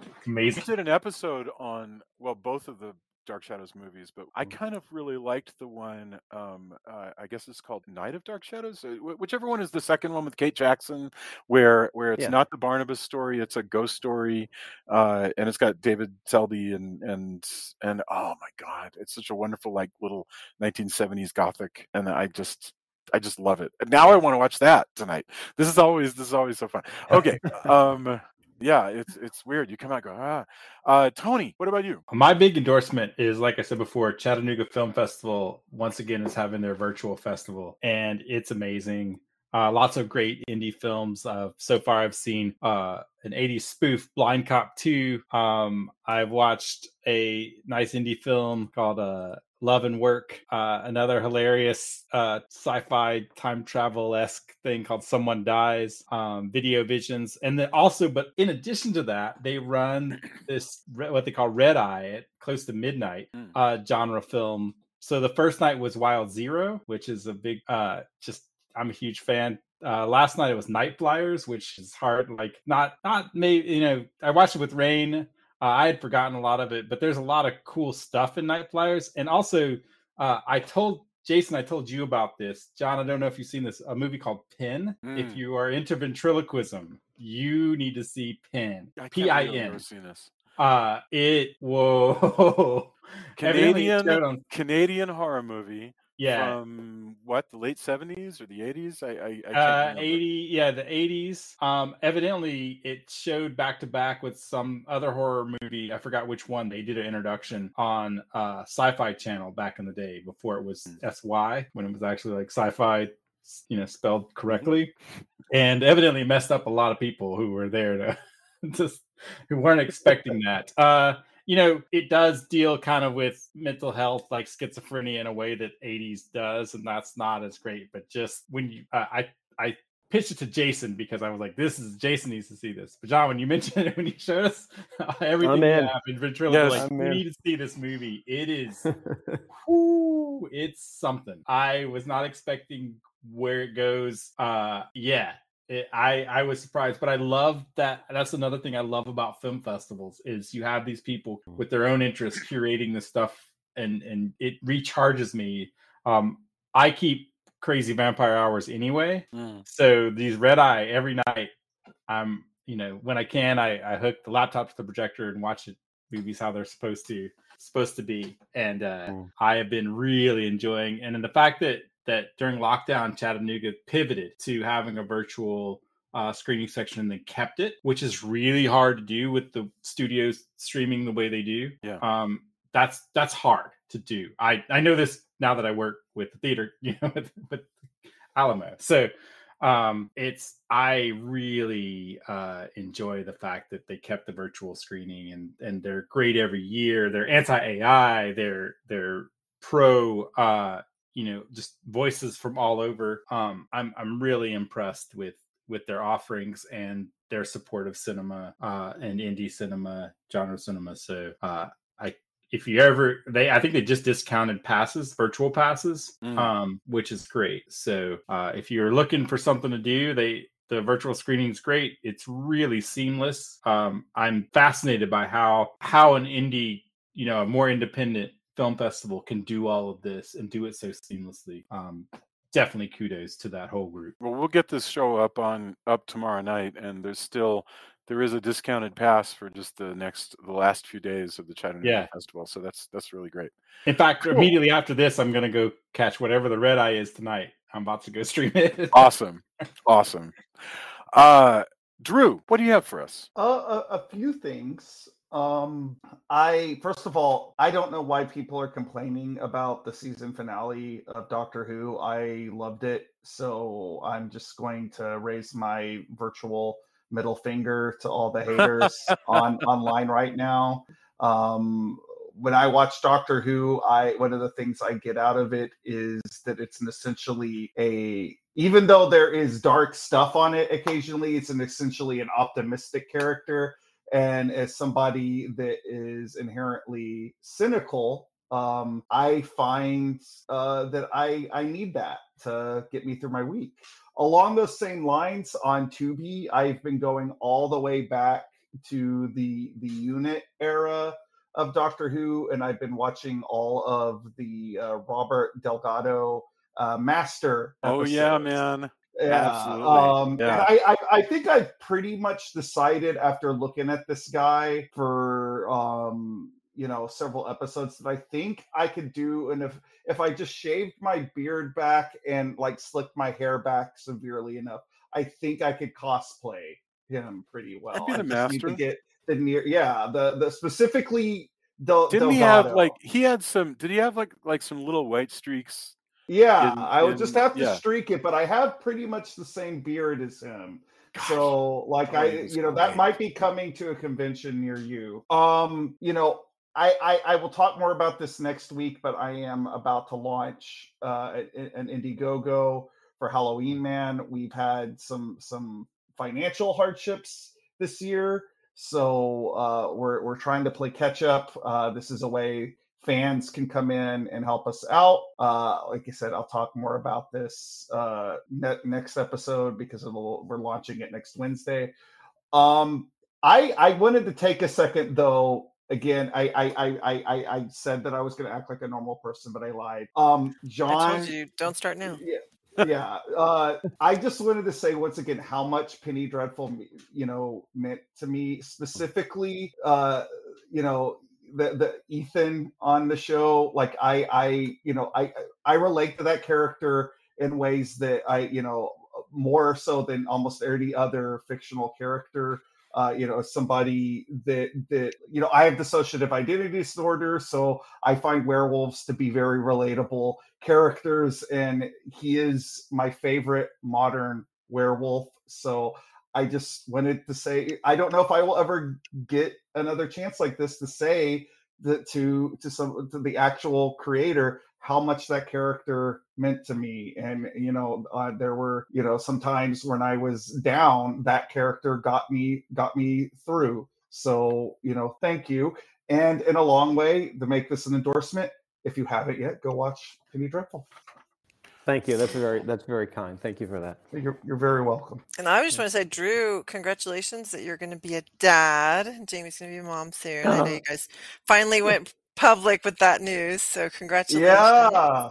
It's We amazing. did an episode on well, both of the Dark Shadows movies, but I Mm. kind of really liked the one. Um, uh, I guess it's called Night of Dark Shadows. uh, Whichever one is the second one with Kate Jackson, where where it's Yeah. not the Barnabas story, it's a ghost story, uh, and it's got David Selby and and and oh my god, it's such a wonderful like little 1970s gothic, and I just. I just love it. Now I want to watch that tonight. This is always this is always so fun. Okay, um, yeah, it's it's weird. You come out go ah. Uh, Tony, what about you? My big endorsement is, like I said before, Chattanooga Film Festival once again is having their virtual festival, and it's amazing. Uh, lots of great indie films. Uh, so far, I've seen uh, an 80s spoof, Blind Cop 2. Um, I've watched a nice indie film called uh, Love and Work, uh, another hilarious uh, sci fi time travel esque thing called Someone Dies, um, Video Visions. And then also, but in addition to that, they run this what they call Red Eye at close to midnight Mm. uh, genre film. So the first night was Wild Zero, which is a big, uh, just I'm a huge fan. Uh, last night it was Night Flyers, which is hard, like not not maybe you know I watched it with Rain. Uh, I had forgotten a lot of it, but there's a lot of cool stuff in Night Flyers, and also uh, I told Jason, I told you about this, John. I don't know if you've seen this a movie called Pin. If Mm. you are into ventriloquism, you need to see Pin. P I I've seen this. Uh, it whoa. Canadian Canadian horror movie yeah. from what the late seventies or the eighties? I I, I uh 80 yeah the 80s um evidently it showed back to back with some other horror movie i forgot which one they did an introduction on uh sci-fi channel back in the day before it was Mm. sy when it was actually like sci-fi you know spelled correctly and evidently messed up a lot of people who were there to just who weren't expecting that uh you know it does deal kind of with mental health like schizophrenia in a way that 80s does and that's not as great but just when you uh, i i pitched it to jason because i was like this is jason needs to see this. But john when you mentioned it when you showed us everything that happened, you in. have in ventriloquism Yes. like you need to see this movie. It is whoo, it's something. I was not expecting where it goes. Uh yeah it, I I was surprised, but I love that. That's another thing I love about film festivals is you have these people with their own interests curating this stuff, and and it recharges me. Um, I keep crazy vampire hours anyway, Mm. so these red eye every night. I'm you know when I can, I I hook the laptop to the projector and watch it movies how they're supposed to supposed to be, and uh, Mm. I have been really enjoying. And then the fact that that during lockdown, Chattanooga pivoted to having a virtual uh, screening section and then kept it, which is really hard to do with the studios streaming the way they do. Yeah. Um, that's that's hard to do. I I know this now that I work with the theater, you know, with, with Alamo. So um it's i really uh enjoy the fact that they kept the virtual screening and and they're great every year they're anti-ai they're they're pro uh you know just voices from all over um i'm i'm really impressed with with their offerings and their support of cinema uh and indie cinema genre cinema. So uh i if you ever they i think they just discounted passes virtual passes Mm. um which is great. So uh if you're looking for something to do they the virtual screening is great. It's really seamless. Um i'm fascinated by how how an indie you know a more independent film festival can do all of this and do it so seamlessly um definitely kudos to that whole group Well, we'll get this show up on up tomorrow night, and there's still there is a discounted pass for just the next the last few days of the Chattanooga Yeah. Festival. So that's that's really great. in fact Cool. immediately after this i'm gonna go catch whatever the red eye is tonight i'm about to go stream it Awesome, awesome. Uh, Drew, what do you have for us? Uh, a, a few things. Um, I first of all, I don't know why people are complaining about the season finale of Doctor Who. I loved it, so I'm just going to raise my virtual middle finger to all the haters on online right now. Um, when I watch Doctor Who, I one of the things I get out of it is that it's an essentially a even though there is dark stuff on it occasionally, it's an essentially an optimistic character. And as somebody that is inherently cynical, um, I find uh, that I I need that to get me through my week. Along those same lines, on Tubi, I've been going all the way back to the the unit era of Doctor Who, and I've been watching all of the uh, Robert Delgado uh, Master. Oh yeah, man. Yeah, Absolutely. Um, Yeah. I, I, I think I've pretty much decided after looking at this guy for um, you know several episodes that I think I could do, and if if I just shaved my beard back and like slicked my hair back severely enough, I think I could cosplay him pretty well. be I the to master. get the near, yeah, the the specifically. Del, Didn't he have like he had some? Did he have like like some little white streaks? Yeah, in- I would just have to yeah. streak it, but I have pretty much the same beard as him. Gosh, So, like, I, you know, that might be coming to a convention near you. Um, you know, I, I, I will talk more about this next week, but I am about to launch uh, an Indiegogo for Halloween Man. We've had some some financial hardships this year, so uh, we're we're trying to play catch up. Uh, this is a way fans can come in and help us out. Uh, like I said, I'll talk more about this uh, ne- next episode because we're launching it next Wednesday. Um, I I wanted to take a second though. Again, I I I I, I- I said that I was going to act like a normal person, but I lied. Um, John, I told you, don't start now. yeah yeah uh i just wanted to say once again how much penny dreadful you know meant to me specifically uh you know the the ethan on the show like i i you know i i relate to that character in ways that i you know more so than almost any other fictional character uh, you know, somebody that that you know, I have dissociative identity disorder, so I find werewolves to be very relatable characters, and he is my favorite modern werewolf. So I just wanted to say, I don't know if I will ever get another chance like this to say that to to some to the actual creator how much that character meant to me. And you know uh, there were you know sometimes when i was down that character got me got me through. So you know thank you. And in a long way to make this an endorsement if you haven't yet go watch penny dreadful Thank you. That's very that's very kind. Thank you for that. you're, you're very welcome And I just want to say, Drew, congratulations that you're going to be a dad. Jamie's going to be a mom soon. I know oh. you guys finally went public with that news, so congratulations. yeah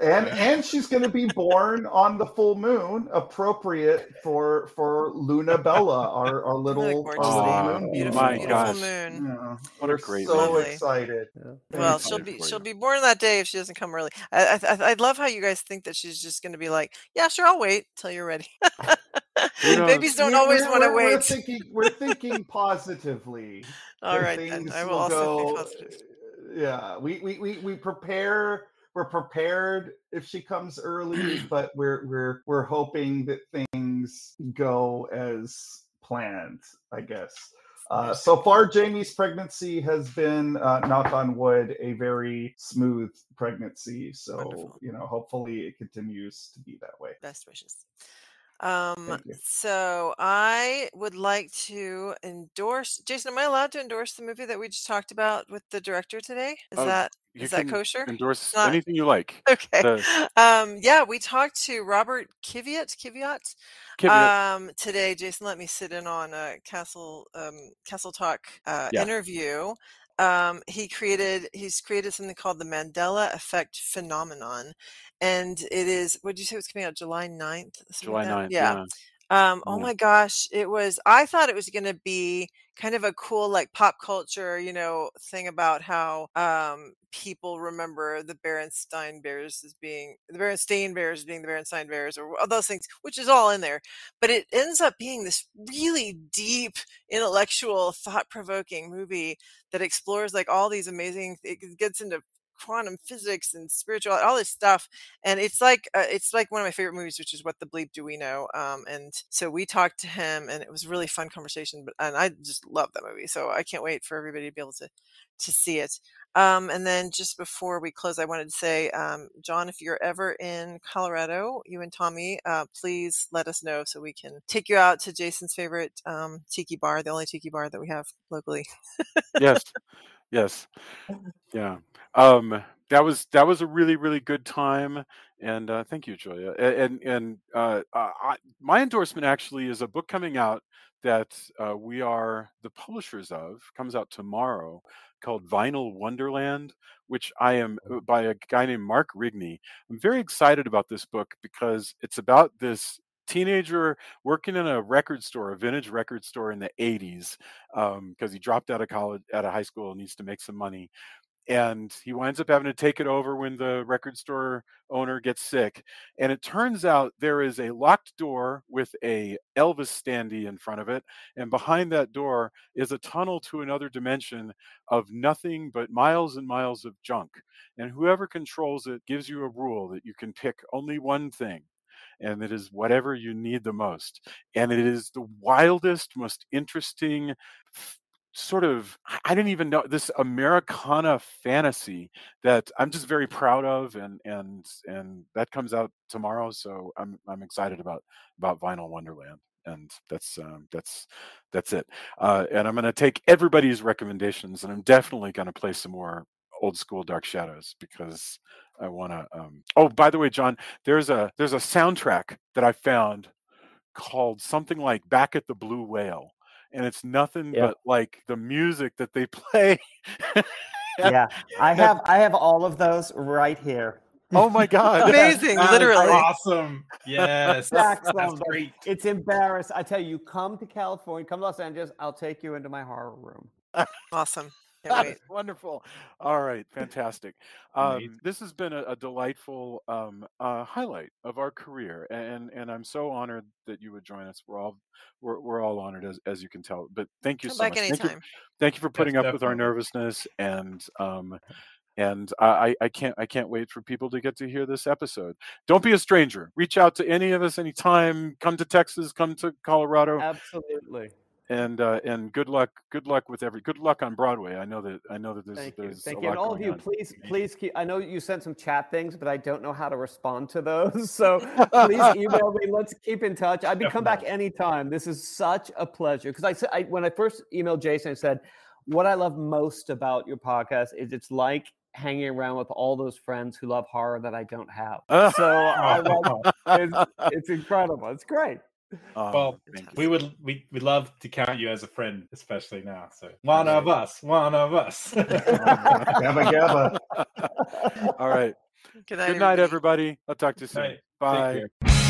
and and she's going to be born on the full moon appropriate for for luna bella our our little gorgeous our uh, Oh, little moon Beautiful, my beautiful gosh. moon. Yeah. What a We're great so Lovely. excited Yeah. Well, she'll be she'll be born that day if she doesn't come early. I, I I I love how you guys think that she's just going to be like, yeah, sure, I'll wait till you're ready. Who knows? Babies don't We're- always want to we're- We're wait. thinking, we're thinking positively. All right, then. I will will also go- be positive. Yeah, we, we we we prepare. We're prepared if she comes early, but we're we're we're hoping that things go as planned. I guess. Uh, so far, Jamie's pregnancy has been, uh, knock on wood, a very smooth pregnancy. So Wonderful. you know, hopefully, it continues to be that way. Best wishes. Um, so I would like to endorse Jason. Am I allowed to endorse the movie that we just talked about with the director today? Is Oh, that You is that kosher? Endorse not- anything you like. Okay. The- Um, yeah, we talked to Robert Kiviat. Kiviat. Kivia, Um, today, Jason let me sit in on a Castle um, Castle Talk uh, Yeah. interview. Um, he created he's created something called the Mandela Effect phenomenon, and it is what did you say it was coming out July 9th? July like 9th. Yeah. Yeah. Um, oh my gosh, it was. I thought it was going to be kind of a cool, like pop culture, you know, thing about how um, people remember the Berenstain Bears as being the Berenstain Bears being the Berenstain Bears, or all those things, which is all in there. But it ends up being this really deep, intellectual, thought-provoking movie that explores like all these amazing. It gets into quantum physics and spiritual all this stuff and it's like uh, it's like one of my favorite movies which is what the bleep do we know um and so we talked to him and it was really fun conversation but and i just love that movie so i can't wait for everybody to be able to to see it. Um and then just before we close i wanted to say um john if you're ever in colorado you and tommy uh please let us know so we can take you out to jason's favorite um tiki bar the only tiki bar that we have locally. Yes yes. Yeah. Um that was that was a really really good time and uh thank you julia and and uh I, my endorsement actually is a book coming out that uh, we are the publishers of comes out tomorrow called vinyl wonderland which i am uh, by a guy named mark rigney. I'm very excited about this book because it's about this teenager working in a record store, a vintage record store in the 80s, because um, he dropped out of college, out of high school, and needs to make some money. And he winds up having to take it over when the record store owner gets sick. And it turns out there is a locked door with a Elvis standee in front of it, and behind that door is a tunnel to another dimension of nothing but miles and miles of junk. And whoever controls it gives you a rule that you can pick only one thing and it is whatever you need the most. And it is the wildest, most interesting sort of I didn't even know this Americana fantasy that I'm just very proud of and and and that comes out tomorrow so I'm I'm excited about about Vinyl Wonderland and that's um, that's that's it uh, and I'm going to take everybody's recommendations and I'm definitely going to play some more old school Dark Shadows because I want to um oh by the way John there's a there's a soundtrack that I found called something like Back at the Blue Whale, and it's nothing Yeah. but like the music that they play. Yeah, I have I have all of those right here. oh my god! Amazing, That is literally. awesome. Yes, Stacks that's great. It's embarrassed. I tell you, you come to California, come to Los Angeles, I'll take you into my horror room. awesome can't wait Wonderful. All right, fantastic. Um, this has been a, a delightful um, uh, highlight of our career, and and I'm so honored that you would join us. We're all we're, we're all honored, as as you can tell. But thank you come so much. Thank you, thank you for putting up with our nervousness and um and I, I I can't I can't wait for people to get to hear this episode. Don't be a stranger. Reach out to any of us anytime. Come to Texas. Come to Colorado. Absolutely. And uh, and good luck. Good luck with every. Good luck on Broadway. I know that I know that there's Thank you. there's Thank a you. lot And all of you, on. please, please keep. I know you sent some chat things, but I don't know how to respond to those. So please email me. Let's keep in touch. I'd be come back anytime. This is such a pleasure. Because I said I, when I first emailed Jason, I said, what I love most about your podcast is it's like hanging around with all those friends who love horror that I don't have. So I love, it's, it's incredible. It's great. Um, Well. We would we would love to count you as a friend, especially now. So one of us, one of us. Gabba gabba. All right. good night, Good night, everybody. everybody. I'll talk to you soon. Night. Take Bye. care.